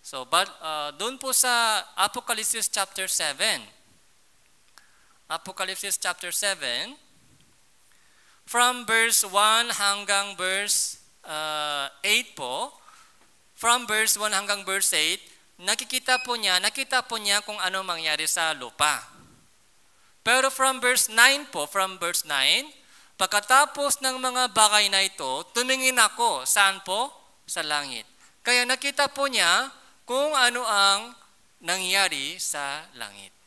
So, but, uh, doon po sa Apocalypse chapter 7, Apocalypse chapter 7, from verse 1 hanggang verse uh, 8 po, from verse 1 hanggang verse 8, nakikita po niya, nakita po niya kung ano mangyari sa lupa. Pero from verse 9 po, from verse 9, pagkatapos ng mga bagay na ito, tumingin ako, saan po? Sa langit. Kaya nakita po niya, kung ano ang nangyari sa langit.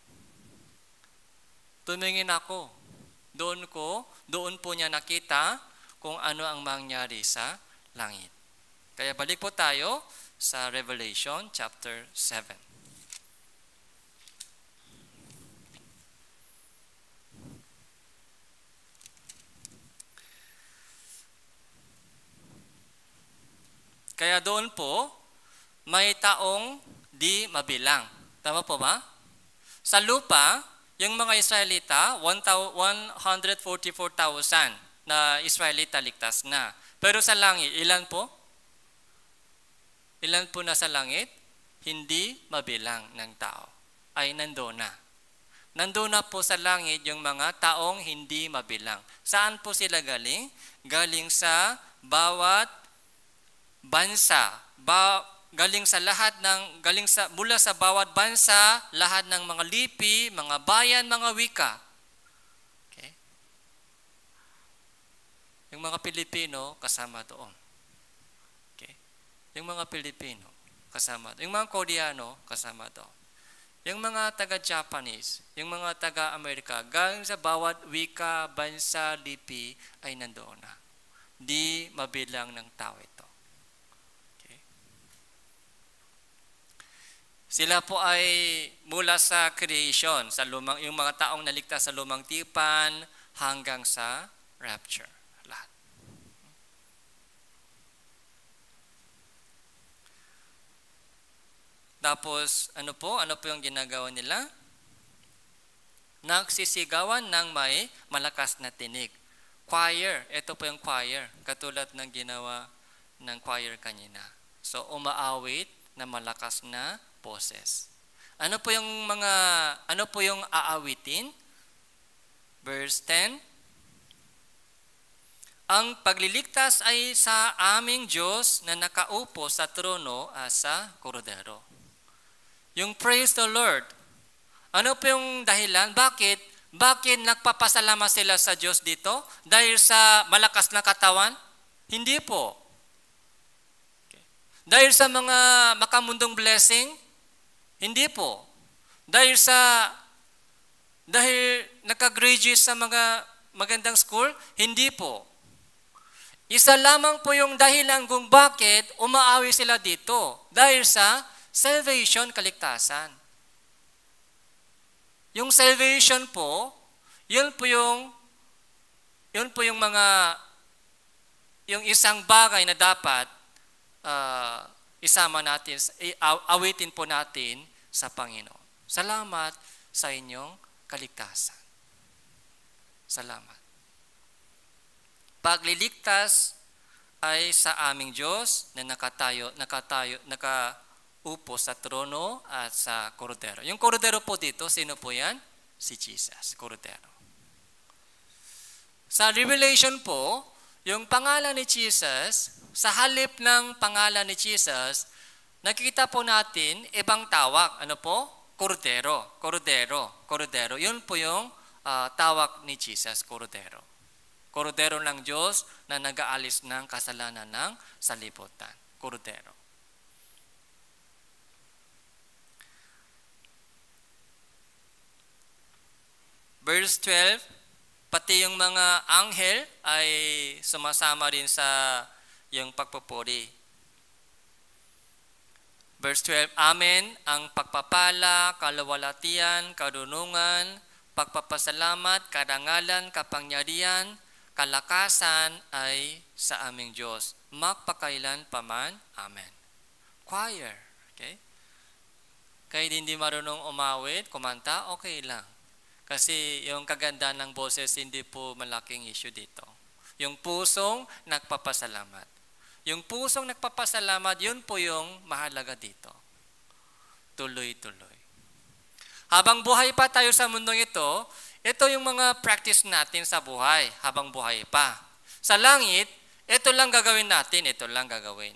Tumingin ako. Doon ko, doon po niya nakita kung ano ang mangyari sa langit. Kaya balik po tayo sa Revelation chapter 7. Kaya doon po, may taong di mabilang. Tama po ba? Sa lupa, yung mga Israelita, 144,000 na Israelita ligtas na. Pero sa langit, ilan po? Ilan po na sa langit? Hindi mabilang ng tao. Ay nandoon na. Nandoon na po sa langit yung mga taong hindi mabilang. Saan po sila galing? Galing sa bawat bansa, ba, galing sa lahat ng galing sa mula sa bawat bansa, lahat ng mga lipi, mga bayan, mga wika. Okay? Yung mga Pilipino kasama doon. Okay? Yung mga Pilipino kasama doon. Yung mga Koreano kasama doon. Yung mga taga-Japanese, yung mga taga-Amerika, galing sa bawat wika, bansa, lipi, ay nandoon na. Di mabilang ng tao ito. Sila po ay mula sa creation, sa lumang, yung mga taong naligtas sa lumang tipan hanggang sa rapture. Lahat. Tapos, ano po? Ano po yung ginagawa nila? Nagsisigawan ng may malakas na tinig. Choir. Ito po yung choir. Katulad ng ginawa ng choir kanina. So, umaawit na malakas na boses. Ano po yung mga ano po yung aawitin? Verse 10 Ang pagliligtas ay sa aming Diyos na nakaupo sa trono at sa korodero. Yung praise the Lord. Ano po yung dahilan? Bakit? Bakit nagpapasalamat sila sa Diyos dito? Dahil sa malakas na katawan? Hindi po. Okay. Dahil sa mga makamundong blessing? Hindi po. Dahil sa dahil nakagraduate sa mga magandang school? Hindi po. Isa lamang po yung dahilan kung bakit umaawi sila dito. Dahil sa salvation, kaligtasan. Yung salvation po, yun po yung yun po yung mga yung isang bagay na dapat uh, isama natin, awitin po natin sa Panginoon. Salamat sa inyong kaligtasan. Salamat pagliligtas ay sa aming Diyos na nakatayo, nakatayo, nakaupo sa trono at sa korodero. Yung korodero po dito, sino po yan? Si Jesus, korodero. Sa Revelation po, yung pangalan ni Jesus, sa halip ng pangalan ni Jesus, nakikita po natin ibang tawag. Ano po? Korodero, korodero, korodero. Yun po yung uh, tawag ni Jesus, korodero. Korodero ng Diyos na nag-aalis ng kasalanan ng salibutan. Korodero. Verse 12, pati yung mga anghel ay sumasama rin sa yung pagpupuri. Verse 12, Amen ang pagpapala, kalawalatian, karunungan, pagpapasalamat, karangalan, kapangyarihan, kalakasan ay sa aming Diyos. Magpakailan paman. Amen. Choir. Okay? Kahit hindi marunong umawit, kumanta, okay lang. Kasi yung kaganda ng boses, hindi po malaking issue dito. Yung pusong nagpapasalamat. Yung pusong nagpapasalamat, yun po yung mahalaga dito. Tuloy-tuloy. Habang buhay pa tayo sa mundong ito, ito yung mga practice natin sa buhay habang buhay pa. Sa langit, ito lang gagawin natin, ito lang gagawin.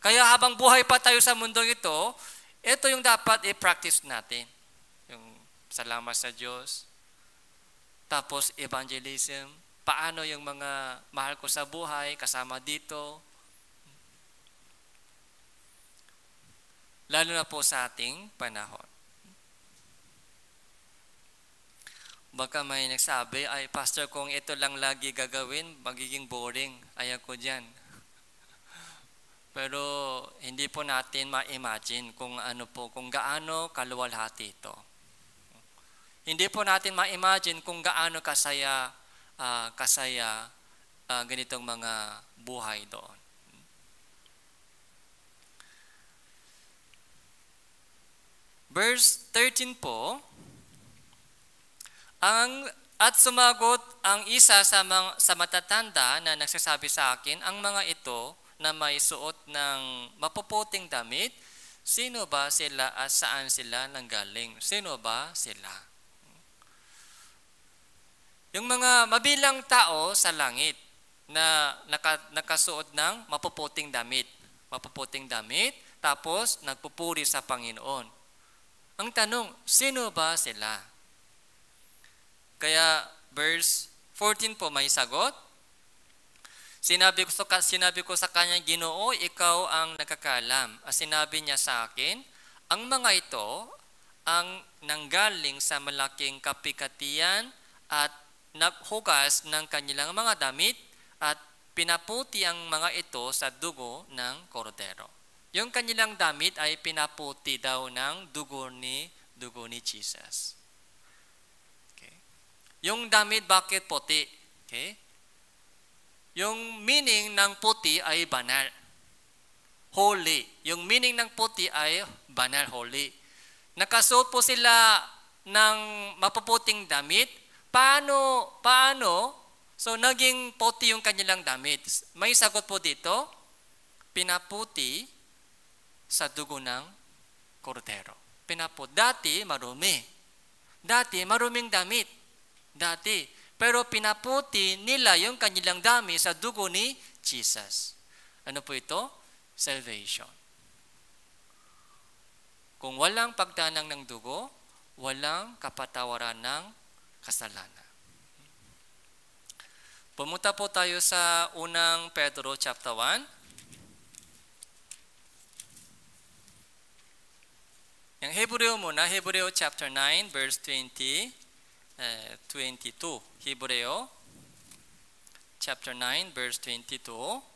Kaya habang buhay pa tayo sa mundo ito, ito yung dapat i-practice natin. Salamat sa Diyos. Tapos evangelism. Paano yung mga mahal ko sa buhay, kasama dito. Lalo na po sa ating panahon. Baka may nagsabi, ay pastor, kung ito lang lagi gagawin, magiging boring. Ayaw ko dyan. Pero hindi po natin ma-imagine kung ano po, kung gaano kaluwalhati ito. Hindi po natin ma-imagine kung gaano kasaya, uh, kasaya uh, ganitong mga buhay doon. Verse 13 po, ang at sumagot ang isa sa, mga, sa matatanda na nagsasabi sa akin, ang mga ito na may suot ng mapuputing damit, sino ba sila at saan sila nanggaling? Sino ba sila? Yung mga mabilang tao sa langit na naka, nakasuot ng mapuputing damit. Mapuputing damit, tapos nagpupuri sa Panginoon. Ang tanong, sino ba sila? Kaya verse 14 po may sagot. Sinabi ko, sinabi ko sa kanya, Ginoo, ikaw ang nakakalam. At sinabi niya sa akin, ang mga ito ang nanggaling sa malaking kapikatian at naghugas ng kanilang mga damit at pinaputi ang mga ito sa dugo ng kordero. Yung kanilang damit ay pinaputi daw ng dugo ni, dugo ni Jesus. Yung damit bakit puti? Okay? Yung meaning ng puti ay banal. Holy. Yung meaning ng puti ay banal, holy. Nakasuot po sila ng mapuputing damit. Paano, paano? So, naging puti yung kanilang damit. May sagot po dito, pinaputi sa dugo ng kordero. Pinaputi. Dati, marumi. Dati, maruming damit. Dati, Pero pinaputi nila yung kanilang dami sa dugo ni Jesus. Ano po ito? Salvation. Kung walang pagdanang ng dugo, walang kapatawaran ng kasalanan. Pumunta po tayo sa unang Pedro chapter 1. Yung Hebreo muna, Hebreo chapter 9 verse 20 uh, 22. Hebreo chapter 9 verse 22.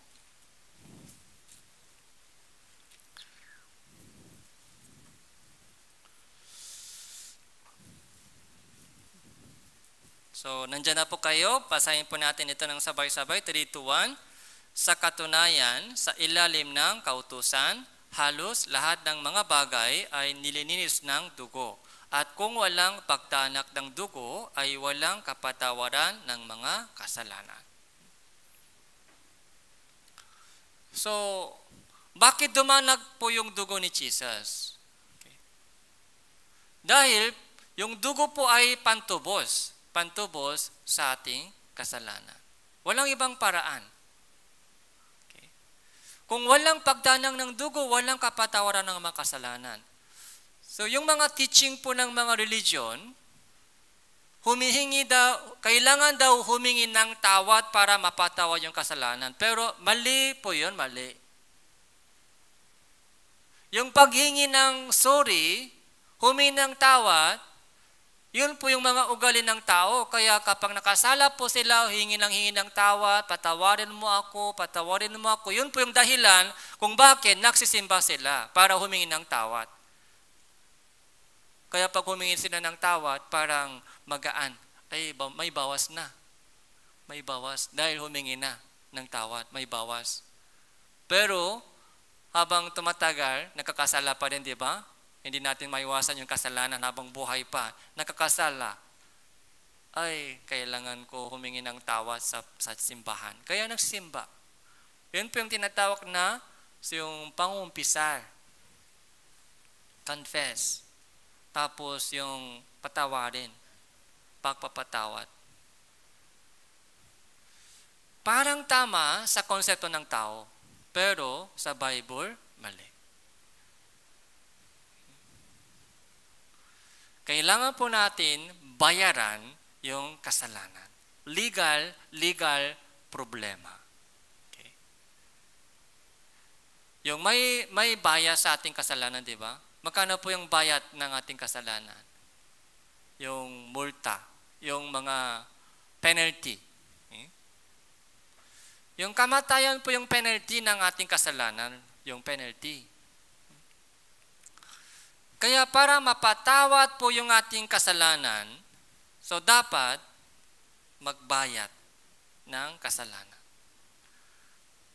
So, nandyan na po kayo. Pasahin po natin ito ng sabay-sabay. 3, 2, 1. Sa katunayan, sa ilalim ng kautusan, halos lahat ng mga bagay ay nilininis ng dugo. At kung walang pagtanak ng dugo, ay walang kapatawaran ng mga kasalanan. So, bakit dumanag po yung dugo ni Jesus? Okay. Dahil yung dugo po ay pantubos pantubos sa ating kasalanan. Walang ibang paraan. Okay. Kung walang pagdanang ng dugo, walang kapatawaran ng mga kasalanan. So yung mga teaching po ng mga religion, humihingi daw, kailangan daw humingi ng tawad para mapatawad yung kasalanan. Pero mali po yun, mali. Yung paghingi ng sorry, humingi ng tawad, yun po yung mga ugali ng tao. Kaya kapag nakasala po sila, hingi ng hingi ng tawa, patawarin mo ako, patawarin mo ako. Yun po yung dahilan kung bakit nagsisimba sila para humingi ng tawad. Kaya pag humingi sila ng tawad, parang magaan. Ay, may bawas na. May bawas. Dahil humingi na ng tawad, may bawas. Pero, habang tumatagal, nakakasala pa rin, di ba? Hindi natin maiwasan yung kasalanan habang buhay pa, nakakasala, ay, kailangan ko humingi ng tawa sa, sa simbahan. Kaya nagsimba. Yun po yung tinatawag na so yung pangumpisar. Confess. Tapos yung patawarin. Pagpapatawad. Parang tama sa konsepto ng tao. Pero sa Bible, mali. Kailangan po natin bayaran yung kasalanan. Legal, legal problema. Okay. Yung may, may bayad sa ating kasalanan, di ba? Magkano po yung bayad ng ating kasalanan? Yung multa, yung mga penalty. Okay. Yung kamatayan po yung penalty ng ating kasalanan, yung penalty. Kaya para mapatawad po yung ating kasalanan, so dapat magbayad ng kasalanan.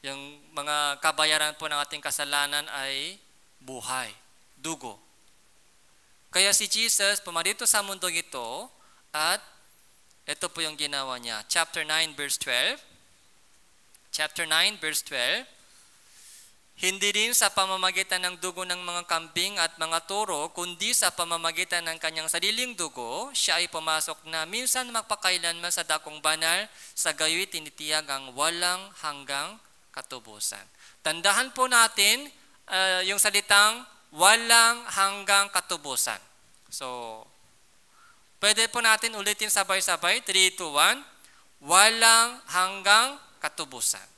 Yung mga kabayaran po ng ating kasalanan ay buhay, dugo. Kaya si Jesus pumarito sa mundo ito at ito po yung ginawa niya. Chapter 9 verse 12. Chapter 9 verse 12. Hindi din sa pamamagitan ng dugo ng mga kambing at mga toro, kundi sa pamamagitan ng kanyang sariling dugo, siya ay pumasok na minsan magpakailanman sa dakong banal, sa gayoy tinitiyag ang walang hanggang katubusan. Tandahan po natin uh, yung salitang walang hanggang katubusan. So, pwede po natin ulitin sabay-sabay, 3, 2, 1. Walang hanggang katubusan.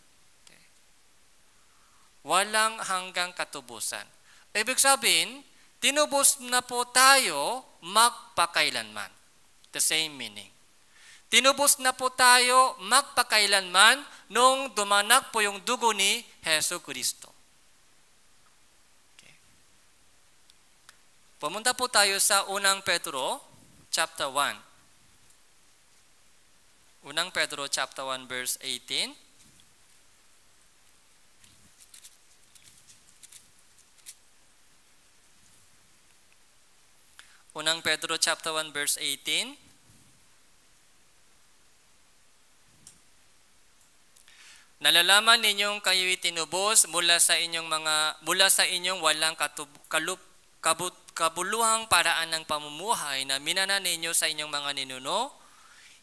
Walang hanggang katubusan. Ibig sabihin, tinubos na po tayo magpakailanman. The same meaning. Tinubos na po tayo magpakailanman nung dumanak po yung dugo ni Heso Kristo. Okay. Pumunta po tayo sa unang Pedro, chapter 1. Unang Pedro, chapter 1, verse 18. Unang Pedro chapter 1 verse 18. Nalalaman ninyong kayo'y tinubos mula sa inyong mga mula sa inyong walang katub, kalup, kabut, kabuluhang paraan ng pamumuhay na minana ninyo sa inyong mga ninuno,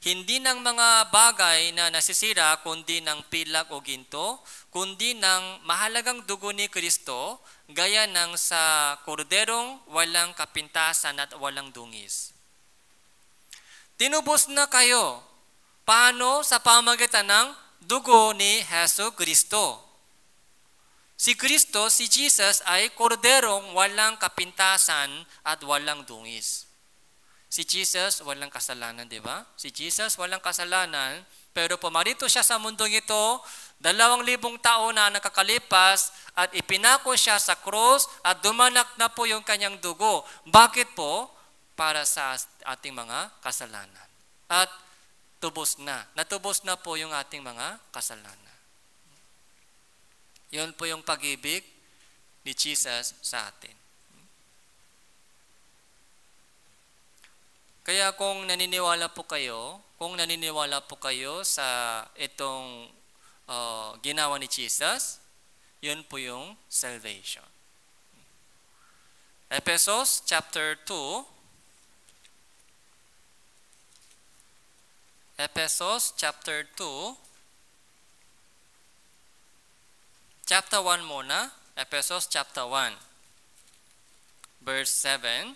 hindi ng mga bagay na nasisira kundi ng pilak o ginto, kundi ng mahalagang dugo ni Kristo, gaya ng sa korderong walang kapintasan at walang dungis. Tinubos na kayo. Paano? Sa pamagitan ng dugo ni Heso Kristo. Si Kristo, si Jesus ay korderong walang kapintasan at walang dungis. Si Jesus, walang kasalanan, di ba? Si Jesus, walang kasalanan, pero pumarito siya sa mundong ito, dalawang libong taon na nakakalipas, at ipinako siya sa cross, at dumanak na po yung kanyang dugo. Bakit po? Para sa ating mga kasalanan. At tubos na. Natubos na po yung ating mga kasalanan. Yun po yung pag-ibig ni Jesus sa atin. Kaya kung naniniwala po kayo, kung naniniwala po kayo sa itong uh, ginawa ni Jesus, yun po yung salvation. Ephesus chapter 2 Ephesus chapter 2 Chapter 1 muna, Ephesus chapter 1 verse 7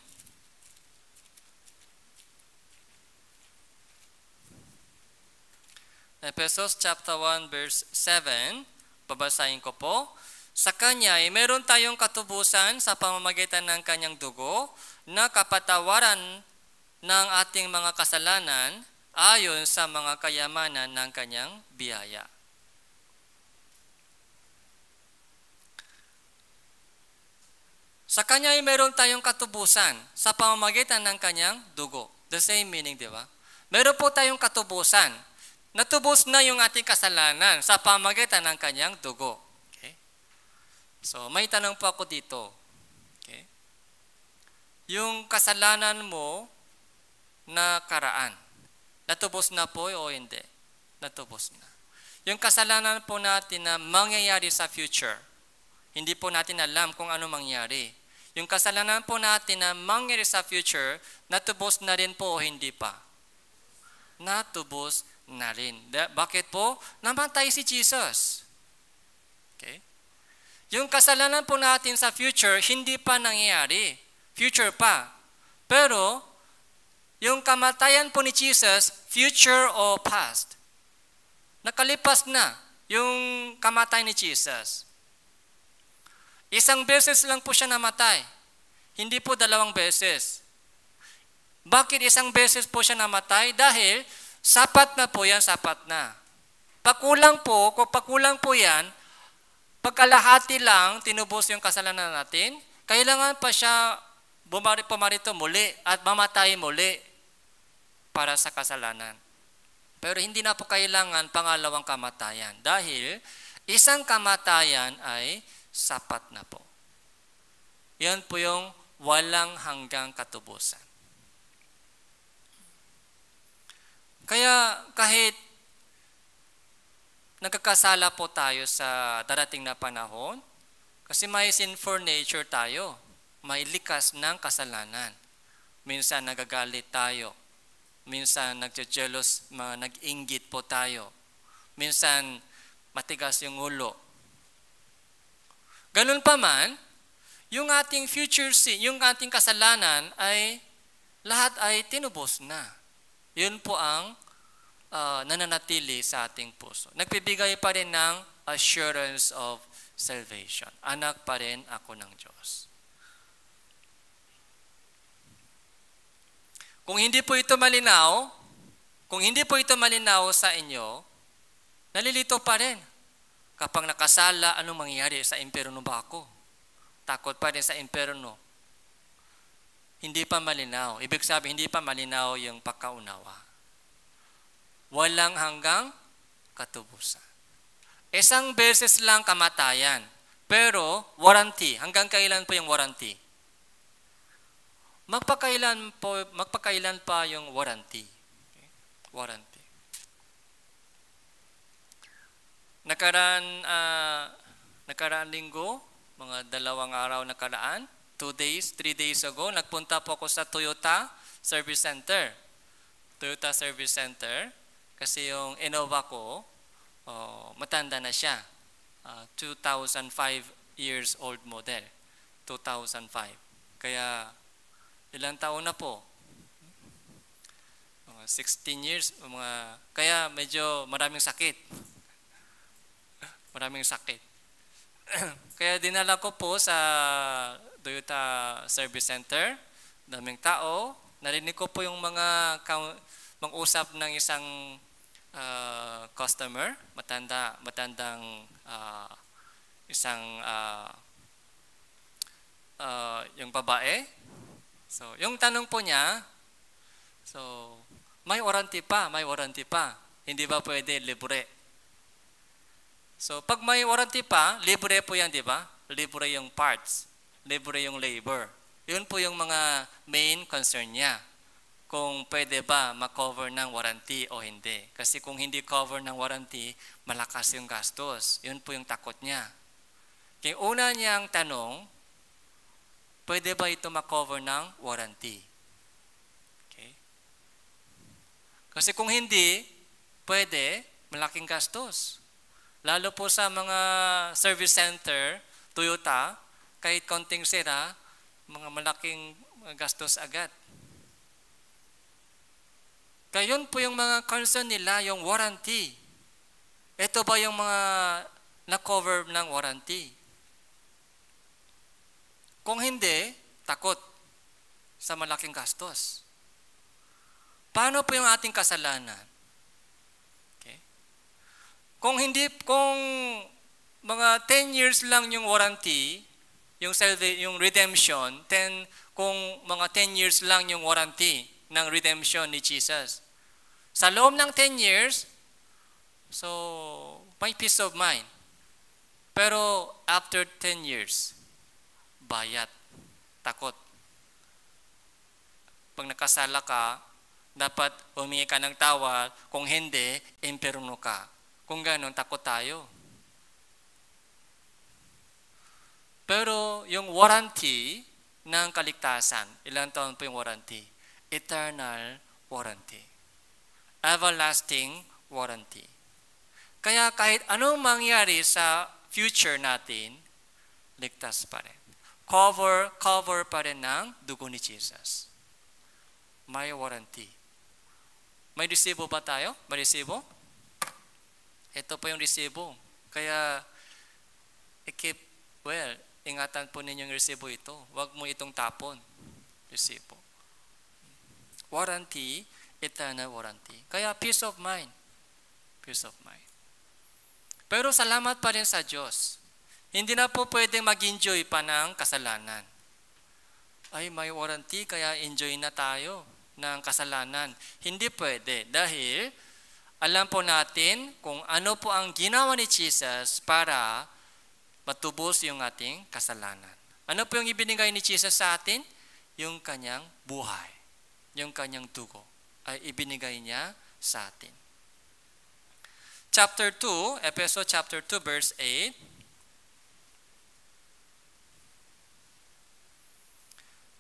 Ephesus chapter 1 verse 7, babasahin ko po. Sa Kanya ay meron tayong katubusan sa pamamagitan ng Kanyang dugo na kapatawaran ng ating mga kasalanan ayon sa mga kayamanan ng Kanyang biyaya. Sa Kanya ay meron tayong katubusan sa pamamagitan ng Kanyang dugo. The same meaning, di ba? Meron po tayong katubusan natubos na yung ating kasalanan sa pamagitan ng kanyang dugo. Okay? So, may tanong po ako dito. Okay? Yung kasalanan mo na karaan, natubos na po o hindi? Natubos na. Yung kasalanan po natin na mangyayari sa future, hindi po natin alam kung ano mangyari. Yung kasalanan po natin na mangyayari sa future, natubos na rin po o hindi pa? Natubos na rin. Bakit po? Namatay si Jesus. Okay? Yung kasalanan po natin sa future, hindi pa nangyayari. Future pa. Pero, yung kamatayan po ni Jesus, future o past. Nakalipas na yung kamatayan ni Jesus. Isang beses lang po siya namatay. Hindi po dalawang beses. Bakit isang beses po siya namatay? Dahil Sapat na po yan, sapat na. Pakulang po, kung pakulang po yan, pagkalahati lang, tinubos yung kasalanan natin, kailangan pa siya bumari, pumarito muli at mamatay muli para sa kasalanan. Pero hindi na po kailangan pangalawang kamatayan dahil isang kamatayan ay sapat na po. Yan po yung walang hanggang katubusan. Kaya kahit nagkakasala po tayo sa darating na panahon, kasi may sinful nature tayo, may likas ng kasalanan. Minsan nagagalit tayo, minsan nagje-jealous, nag-inggit po tayo, minsan matigas yung ulo. Ganun pa man, yung ating future sin, yung ating kasalanan ay lahat ay tinubos na. Yun po ang uh, nananatili sa ating puso. Nagpibigay pa rin ng assurance of salvation. Anak pa rin ako ng Diyos. Kung hindi po ito malinaw, kung hindi po ito malinaw sa inyo, nalilito pa rin. Kapag nakasala, anong mangyayari sa imperno ba ako? Takot pa rin sa imperno hindi pa malinaw. Ibig sabihin, hindi pa malinaw yung pagkaunawa. Walang hanggang katubusan. Isang beses lang kamatayan, pero warranty. Hanggang kailan po yung warranty? Magpakailan, po, magpakailan pa yung warranty. Okay? Warranty. Nakaraan, uh, nakaraan linggo, mga dalawang araw nakaraan, two days, three days ago, nagpunta po ako sa Toyota Service Center. Toyota Service Center kasi yung Innova ko, oh, matanda na siya. Uh, 2005 years old model. 2005. Kaya ilang taon na po? Mga 16 years, mga, kaya medyo maraming sakit. maraming sakit. kaya dinala ko po sa Toyota Service Center, daming tao, narinig ko po yung mga mang-usap ng isang uh, customer, matanda, matandang uh, isang uh, uh, yung babae. So, yung tanong po niya, so, may warranty pa, may warranty pa. Hindi ba pwede libre? So, pag may warranty pa, libre po yan, di ba? Libre yung parts. Libre yung labor. Yun po yung mga main concern niya kung pwede ba ma-cover ng warranty o hindi. Kasi kung hindi cover ng warranty, malakas yung gastos. Yun po yung takot niya. Kaya una niyang tanong, pwede ba ito ma-cover ng warranty? Okay? Kasi kung hindi, pwede, malaking gastos. Lalo po sa mga service center, Toyota, kahit konting sira, mga malaking gastos agad. Kaya yun po yung mga concern nila, yung warranty. Ito ba yung mga na-cover ng warranty? Kung hindi, takot sa malaking gastos. Paano po yung ating kasalanan? Okay. Kung hindi, kung mga 10 years lang yung warranty, yung, yung redemption, 10, kung mga 10 years lang yung warranty, ng redemption ni Jesus. Sa loob ng 10 years, so may peace of mind. Pero after 10 years, bayat, takot. Pag nakasala ka, dapat humingi ka ng tawad. Kung hindi, imperno ka. Kung gano'n, takot tayo. Pero yung warranty ng kaligtasan, ilang taon po yung warranty? eternal warranty. Everlasting warranty. Kaya kahit anong mangyari sa future natin, ligtas pa rin. Cover, cover pa rin ng dugo ni Jesus. May warranty. May resibo ba tayo? May resibo? Ito po yung resibo. Kaya, i-keep well. Ingatan po ninyo yung resibo ito. Huwag mo itong tapon. Resibo warranty, eternal warranty. Kaya peace of mind. Peace of mind. Pero salamat pa rin sa Diyos. Hindi na po pwedeng mag-enjoy pa ng kasalanan. Ay, may warranty, kaya enjoy na tayo ng kasalanan. Hindi pwede dahil alam po natin kung ano po ang ginawa ni Jesus para matubos yung ating kasalanan. Ano po yung ibinigay ni Jesus sa atin? Yung kanyang buhay yung kanyang dugo ay ibinigay niya sa atin. Chapter 2, Epeso chapter 2 verse 8.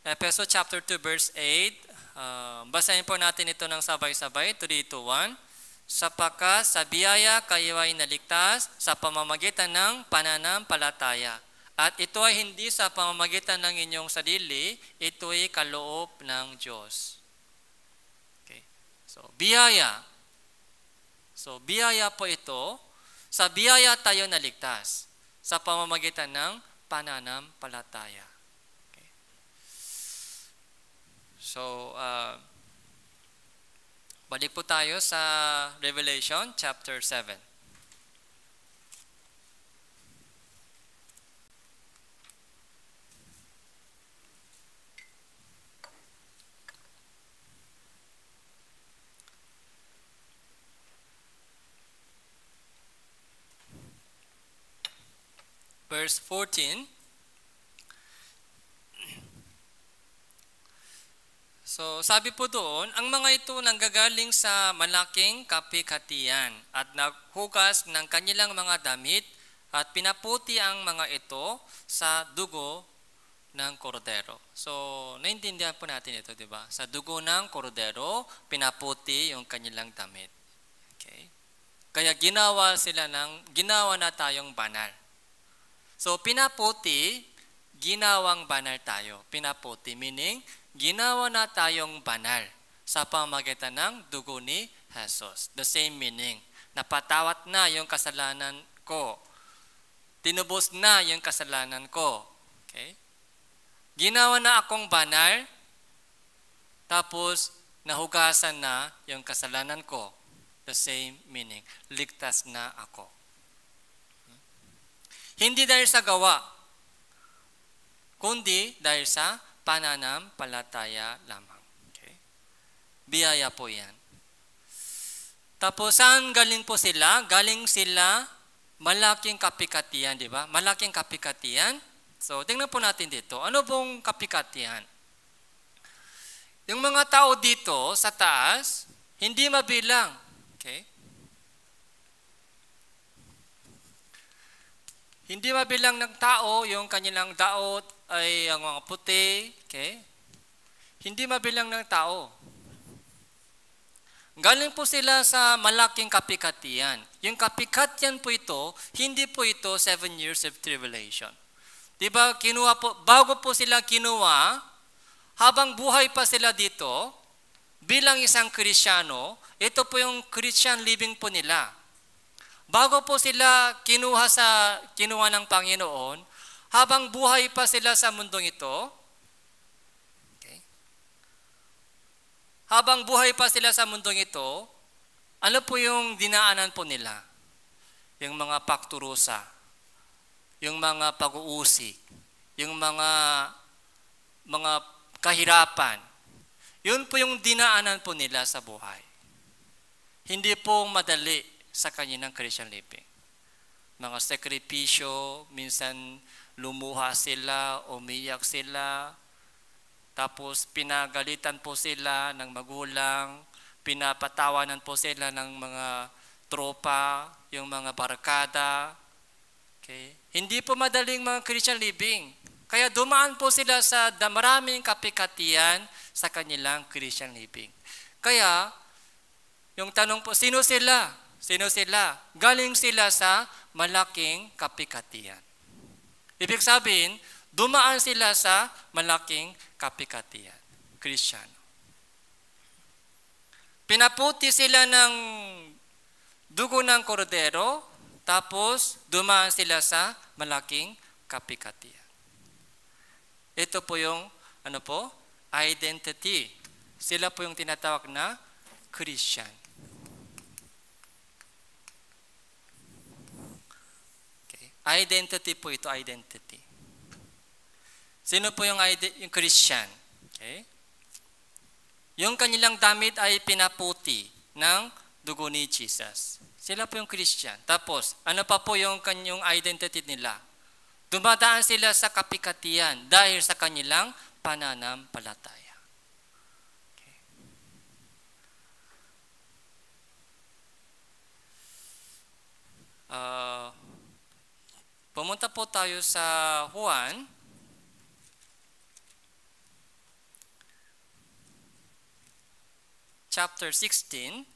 Epeso chapter 2 verse 8. Uh, basahin po natin ito ng sabay-sabay. 3, 2, 1. Sapagkat sa biyaya kayo ay naligtas sa pamamagitan ng pananampalataya. At ito ay hindi sa pamamagitan ng inyong sarili, ito ay kaloob ng Diyos. So, biyaya. So, biyaya po ito. Sa biyaya tayo naligtas sa pamamagitan ng pananampalataya. Okay. So, uh, balik po tayo sa Revelation chapter 7. verse 14. So, sabi po doon, ang mga ito nanggagaling sa malaking kapikatian at naghugas ng kanilang mga damit at pinaputi ang mga ito sa dugo ng kordero. So, naintindihan po natin ito, di ba? Sa dugo ng kordero, pinaputi yung kanilang damit. Okay? Kaya ginawa sila ng, ginawa na tayong banal. So, pinaputi, ginawang banal tayo. Pinaputi, meaning, ginawa na tayong banal sa pamagitan ng dugo ni Jesus. The same meaning. Napatawat na yung kasalanan ko. Tinubos na yung kasalanan ko. Okay? Ginawa na akong banal, tapos nahugasan na yung kasalanan ko. The same meaning. Ligtas na ako. Hindi dahil sa gawa, kundi dahil sa pananampalataya lamang. Okay? Biyaya po yan. Tapos, saan galing po sila? Galing sila malaking kapikatian, di ba? Malaking kapikatian. So, tingnan po natin dito. Ano pong kapikatian? Yung mga tao dito sa taas, hindi mabilang. Okay? Hindi mabilang ng tao, yung kanilang daot ay ang mga puti. Okay? Hindi mabilang ng tao. Galing po sila sa malaking kapikatian. Yung kapikatian po ito, hindi po ito seven years of tribulation. Diba, kinuha po, bago po sila kinuha, habang buhay pa sila dito, bilang isang krisyano, ito po yung Christian living po nila. Bago po sila kinuha sa kinuha ng Panginoon, habang buhay pa sila sa mundong ito, habang buhay pa sila sa mundong ito, ano po yung dinaanan po nila? Yung mga pakturusa, yung mga pag-uusik, yung mga mga kahirapan. Yun po yung dinaanan po nila sa buhay. Hindi po madali sa kanilang Christian living. Mga sakripisyo, minsan lumuha sila, umiyak sila, tapos pinagalitan po sila ng magulang, pinapatawanan po sila ng mga tropa, yung mga barkada. Okay? Hindi po madaling mga Christian living. Kaya dumaan po sila sa maraming kapikatian sa kanilang Christian living. Kaya, yung tanong po, sino sila? Sino sila? Galing sila sa malaking kapikatian. Ibig sabihin, dumaan sila sa malaking kapikatian, Kristiyano. Pinaputi sila ng dugo ng kordero, tapos dumaan sila sa malaking kapikatian. Ito po yung ano po? Identity. Sila po yung tinatawag na Christian. Okay. Identity po ito, identity. Sino po yung, yung Christian? Okay? Yung kanilang damit ay pinaputi ng dugo ni Jesus. Sila po yung Christian. Tapos, ano pa po yung kanyang identity nila? Dumadaan sila sa kapikatian dahil sa kanilang pananampalataya. Okay. Uh, pumunta po tayo sa Juan chapter 16,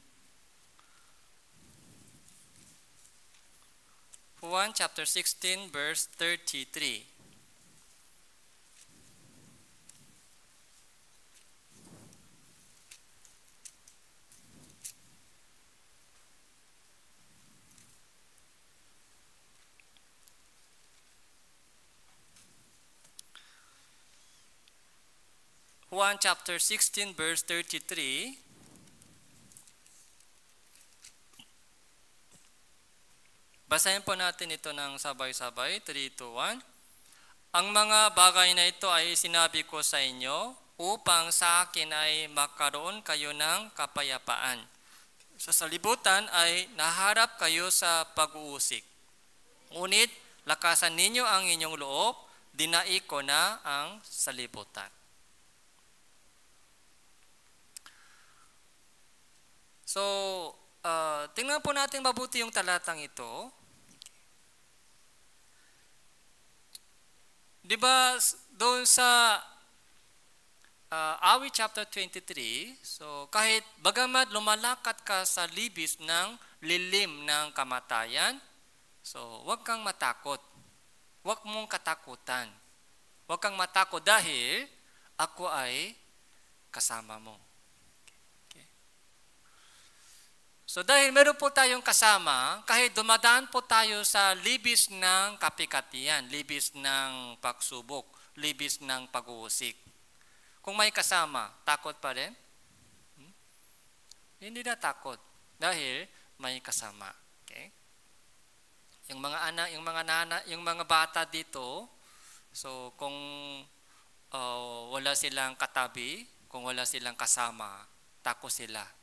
Juan chapter 16, verse 33. Juan chapter 16 verse 33 Basahin po natin ito ng sabay-sabay. 3, 2, 1. Ang mga bagay na ito ay sinabi ko sa inyo upang sa akin ay makaroon kayo ng kapayapaan. Sa salibutan ay naharap kayo sa pag-uusik. Ngunit lakasan ninyo ang inyong loob, dinai ko na ang salibutan. So, uh, tingnan po natin mabuti yung talatang ito. Di ba, doon sa uh, Awi chapter 23, so kahit bagamat lumalakad ka sa libis ng lilim ng kamatayan, so huwag kang matakot. Huwag mong katakutan. Huwag kang matakot dahil ako ay kasama mo. Okay. So dahil meron po tayong kasama, kahit dumadaan po tayo sa libis ng kapikatian, libis ng pagsubok, libis ng pag-uusik, kung may kasama, takot pa rin? Hmm? Hindi na takot dahil may kasama. Okay? Yung mga anak, yung mga nana, yung mga bata dito, so kung uh, wala silang katabi, kung wala silang kasama, takot sila.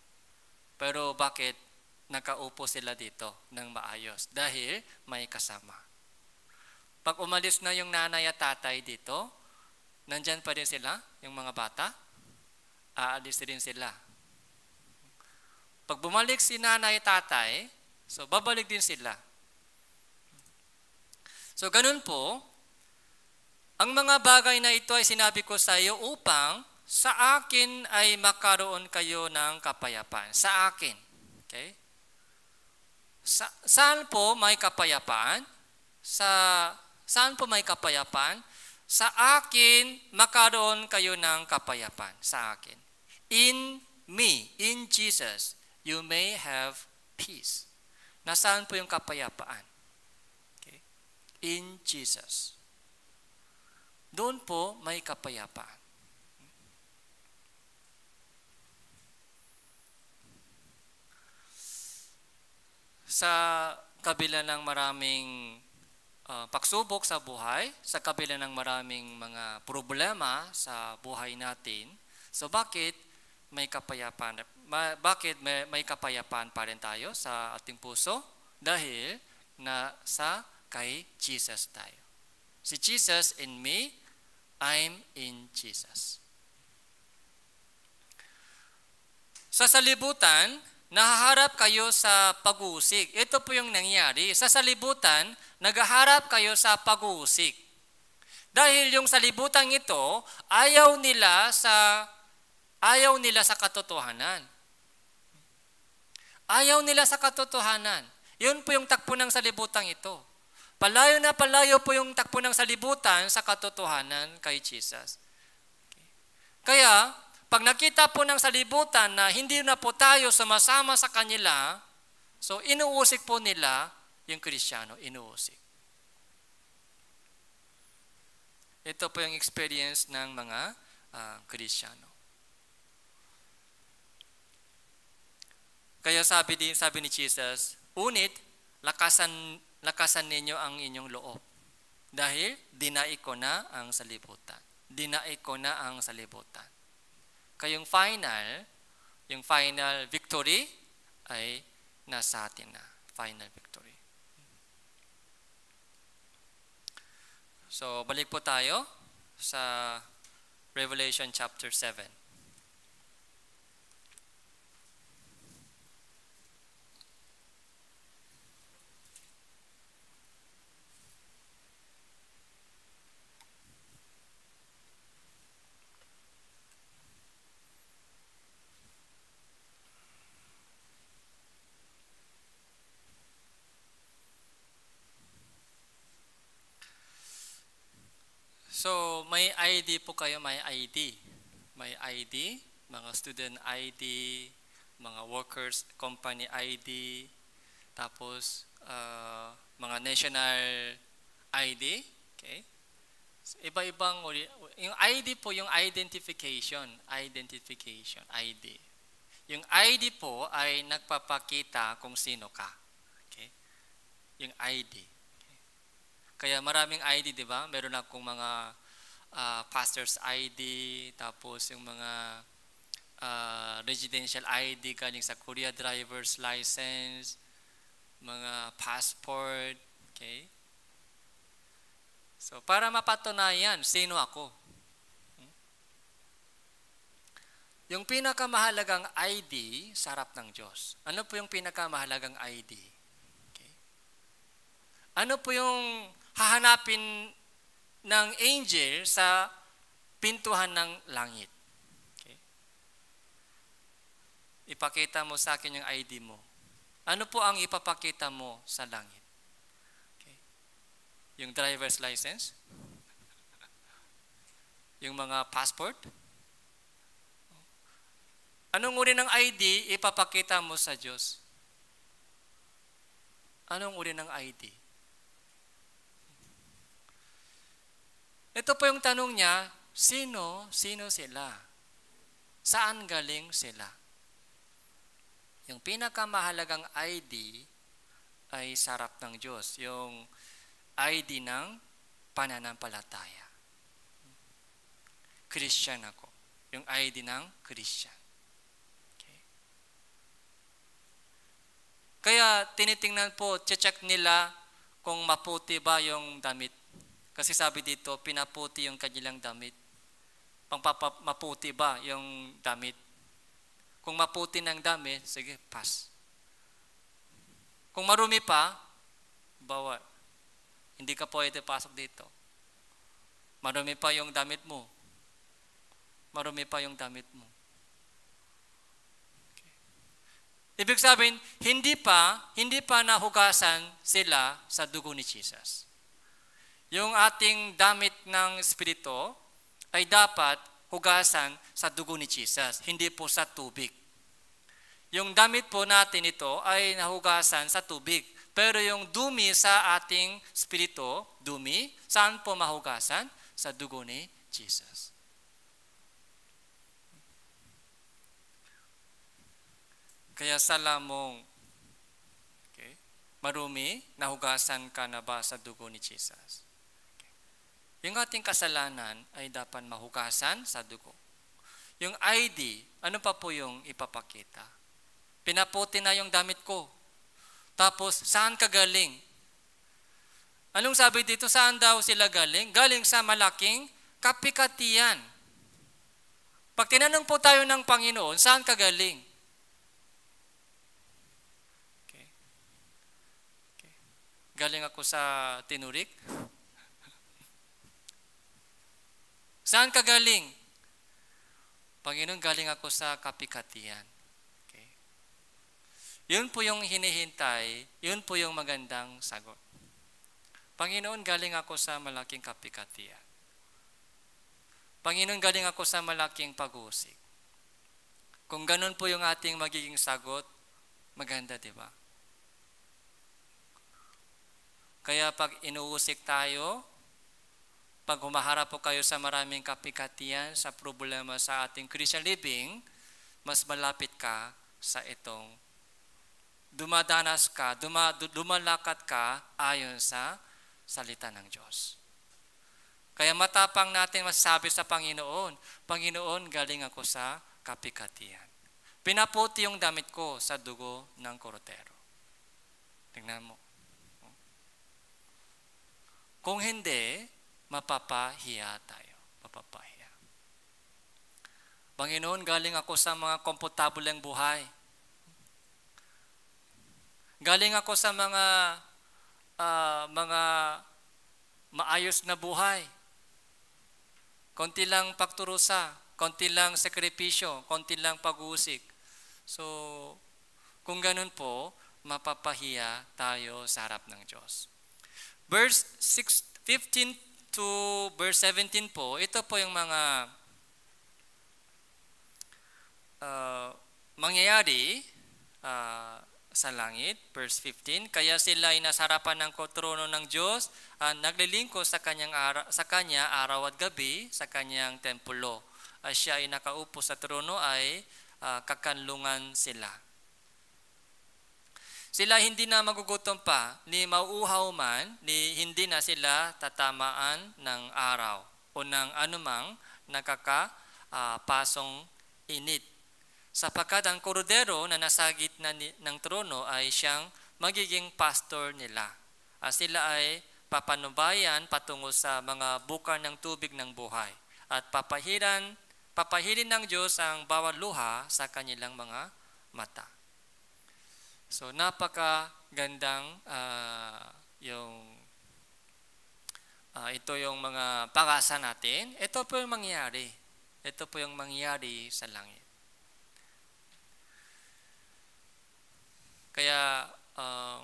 Pero bakit nakaupo sila dito ng maayos? Dahil may kasama. Pag umalis na yung nanay at tatay dito, Nandyan pa rin sila, yung mga bata. Aalis rin sila. Pag bumalik si nanay tatay, so babalik din sila. So ganun po, ang mga bagay na ito ay sinabi ko sa iyo upang sa akin ay makaroon kayo ng kapayapaan. Sa akin. Okay? Sa, saan po may kapayapaan? Sa, saan po may kapayapaan? sa akin makaroon kayo ng kapayapaan. Sa akin. In me, in Jesus, you may have peace. Nasaan po yung kapayapaan? Okay? In Jesus. Doon po may kapayapaan. Sa kabila ng maraming uh, pagsubok sa buhay, sa kabila ng maraming mga problema sa buhay natin. So bakit may kapayapaan? Ma, bakit may, may kapayapaan pa rin tayo sa ating puso? Dahil na sa kay Jesus tayo. Si Jesus in me, I'm in Jesus. Sa salibutan, nahaharap kayo sa pag-uusik. Ito po yung nangyari. Sa salibutan, nagaharap kayo sa pag-uusik. Dahil yung salibutan ito, ayaw nila sa ayaw nila sa katotohanan. Ayaw nila sa katotohanan. Yun po yung takpo ng salibutan ito. Palayo na palayo po yung takpo ng salibutan sa katotohanan kay Jesus. Kaya, pag nakita po ng salibutan na hindi na po tayo sumasama sa kanila, so inuusik po nila yung kristyano, inuusik. Ito po yung experience ng mga uh, kristyano. Kaya sabi din sabi ni Jesus, unit lakasan lakasan ninyo ang inyong loob. Dahil dinai na ang salibutan. Dinai na ang salibutan. Kayong final, yung final victory ay nasa atin na. Final victory. So, balik po tayo sa Revelation chapter 7. So, may ID po kayo, may ID. May ID, mga student ID, mga workers, company ID, tapos uh, mga national ID. Okay? So, iba-ibang, yung ID po, yung identification, identification, ID. Yung ID po ay nagpapakita kung sino ka. Okay? Yung ID. Kaya maraming ID, di ba? Meron akong mga uh, pastor's ID, tapos yung mga uh, residential ID galing sa Korea driver's license, mga passport, okay? So, para mapatunayan, sino ako? Hmm? Yung pinakamahalagang ID, sarap ng Diyos. Ano po yung pinakamahalagang ID? Okay. Ano po yung hahanapin ng angel sa pintuhan ng langit. Okay? Ipakita mo sa akin yung ID mo. Ano po ang ipapakita mo sa langit? Okay. Yung driver's license? yung mga passport? Anong uri ng ID ipapakita mo sa Diyos? Anong uri ng ID? Ito po yung tanong niya, sino, sino sila? Saan galing sila? Yung pinakamahalagang ID ay sarap ng Diyos, yung ID ng pananampalataya. Christian ako. Yung ID ng Christian. Kaya tinitingnan po, check nila kung maputi ba yung damit. Kasi sabi dito, pinaputi yung kanilang damit. Pangpapa, maputi ba yung damit? Kung maputi ng damit, sige, pass. Kung marumi pa, bawa. Hindi ka pwede pasok dito. Marumi pa yung damit mo. Marumi pa yung damit mo. Ibig sabihin, hindi pa, hindi pa nahugasan sila sa dugo ni Jesus. Yung ating damit ng Espiritu ay dapat hugasan sa dugo ni Jesus, hindi po sa tubig. Yung damit po natin ito ay nahugasan sa tubig. Pero yung dumi sa ating Espiritu, dumi, saan po mahugasan? Sa dugo ni Jesus. Kaya sala mong okay, marumi, nahugasan ka na ba sa dugo ni Jesus? Okay. Yung ating kasalanan ay dapat mahugasan sa dugo. Yung ID, ano pa po yung ipapakita? Pinaputi na yung damit ko. Tapos, saan ka galing? Anong sabi dito? Saan daw sila galing? Galing sa malaking kapikatian. Pag tinanong po tayo ng Panginoon, saan ka galing? Galing ako sa Tinurik. Saan ka galing? Panginoon, galing ako sa kapikatian. Okay. Yun po yung hinihintay, yun po yung magandang sagot. Panginoon, galing ako sa malaking kapikatian. Panginoon, galing ako sa malaking pag-uusik. Kung ganun po yung ating magiging sagot, maganda, di ba? Kaya pag inuusik tayo, pag humaharap po kayo sa maraming kapikatian, sa problema sa ating Christian living, mas malapit ka sa itong dumadanas ka, duma, ka ayon sa salita ng Diyos. Kaya matapang natin masasabi sa Panginoon, Panginoon, galing ako sa kapikatian. Pinaputi yung damit ko sa dugo ng korotero. Tingnan mo. Kung hindi, mapapahiya tayo. Mapapahiya. Panginoon, galing ako sa mga komportableng buhay. Galing ako sa mga uh, mga maayos na buhay. Konti lang pagturusa, konti lang sakripisyo, konti lang pag-uusik. So, kung ganun po, mapapahiya tayo sa harap ng Diyos. Verse 6, 15 to verse 17 po, ito po yung mga uh, mangyayari uh, sa langit. Verse 15, Kaya sila ay nasa harapan ng trono ng Diyos, uh, naglilingko sa, kanyang ara- sa Kanya araw at gabi sa Kanyang templo. At siya ay nakaupo sa trono ay uh, kakanlungan sila. Sila hindi na magugutom pa, ni mauuhaw man, ni hindi na sila tatamaan ng araw o ng anumang nakakapasong uh, init. Sapagkat ang korodero na nasa gitna ng trono ay siyang magiging pastor nila. Uh, sila ay papanubayan patungo sa mga bukar ng tubig ng buhay at papahiran, papahirin ng Diyos ang bawat luha sa kanilang mga mata. So napaka gandang uh, yung uh, ito yung mga pag-asa natin, ito po yung mangyayari. Ito po yung mangyayari sa langit. Kaya uh,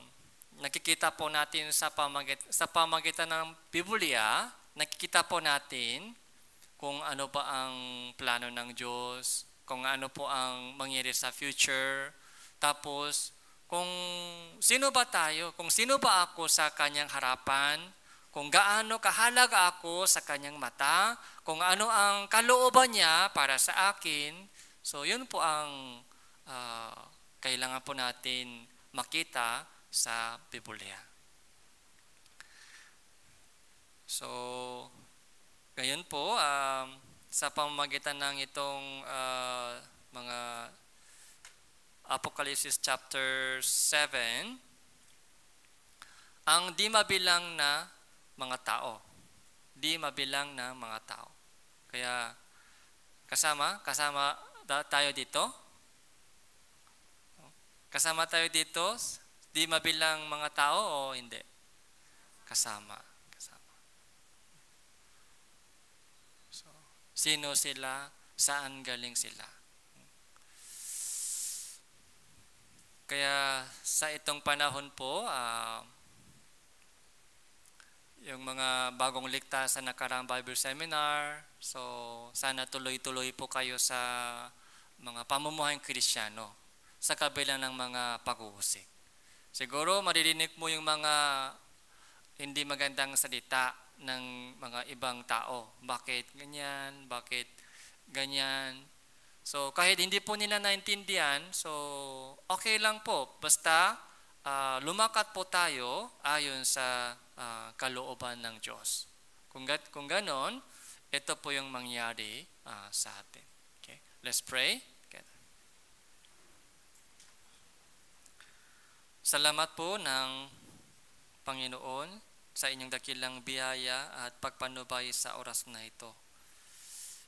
nakikita po natin sa, pamagit, sa pamagitan ng Biblia, nakikita po natin kung ano ba ang plano ng Diyos, kung ano po ang mangyari sa future, tapos kung sino ba tayo, kung sino ba ako sa kanyang harapan, kung gaano kahalaga ako sa kanyang mata, kung ano ang kalooban niya para sa akin. So, yun po ang uh, kailangan po natin makita sa Biblia. So, ngayon po, um, sa pamamagitan ng itong uh, mga Apocalypse chapter 7, ang di mabilang na mga tao. Di mabilang na mga tao. Kaya kasama, kasama tayo dito. Kasama tayo dito, di mabilang mga tao o hindi? Kasama. Kasama. So, sino sila? Saan galing sila? Kaya sa itong panahon po, uh, yung mga bagong ligtas sa nakarang Bible Seminar. So, sana tuloy-tuloy po kayo sa mga pamumuhayang kristyano sa kabila ng mga pag-uusik. Siguro maririnig mo yung mga hindi magandang salita ng mga ibang tao. Bakit ganyan? Bakit ganyan? So, kahit hindi po nila naintindihan, so okay lang po. Basta uh, lumakat po tayo ayon sa uh, kalooban ng Diyos. Kung, kung ganon, ito po yung mangyari uh, sa atin. Okay? Let's pray. Okay. Salamat po ng Panginoon sa inyong dakilang biyaya at pagpanubay sa oras na ito.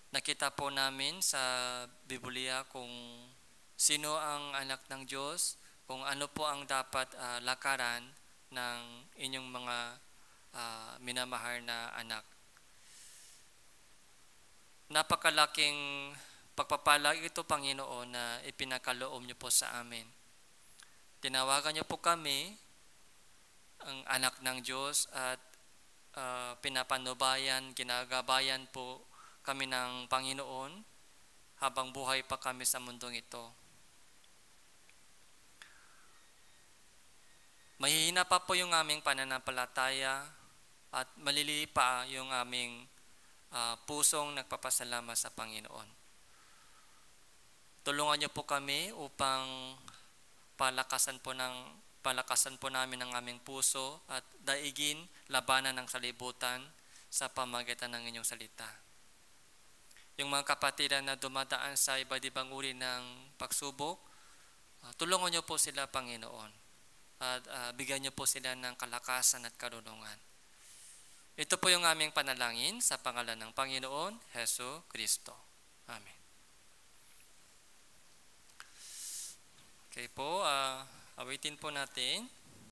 Nakita po namin sa Biblia kung sino ang anak ng Diyos, kung ano po ang dapat uh, lakaran ng inyong mga uh, minamahal na anak. Napakalaking pagpapala ito, Panginoon, na ipinakaloob niyo po sa amin. Tinawagan niyo po kami, ang anak ng Diyos, at uh, pinapanubayan, ginagabayan po kami ng Panginoon habang buhay pa kami sa mundong ito. Mahihina pa po yung aming pananampalataya at malili pa yung aming uh, pusong nagpapasalamat sa Panginoon. Tulungan niyo po kami upang palakasan po ng palakasan po namin ang aming puso at daigin labanan ng salibutan sa pamagitan ng inyong salita. Yung mga kapatiran na dumadaan sa iba't ibang uri ng pagsubok, uh, tulungan niyo po sila, Panginoon at uh, bigyan niyo po sila ng kalakasan at karunungan. Ito po yung aming panalangin sa pangalan ng Panginoon, Heso Kristo. Amen. Okay po, uh, awitin po natin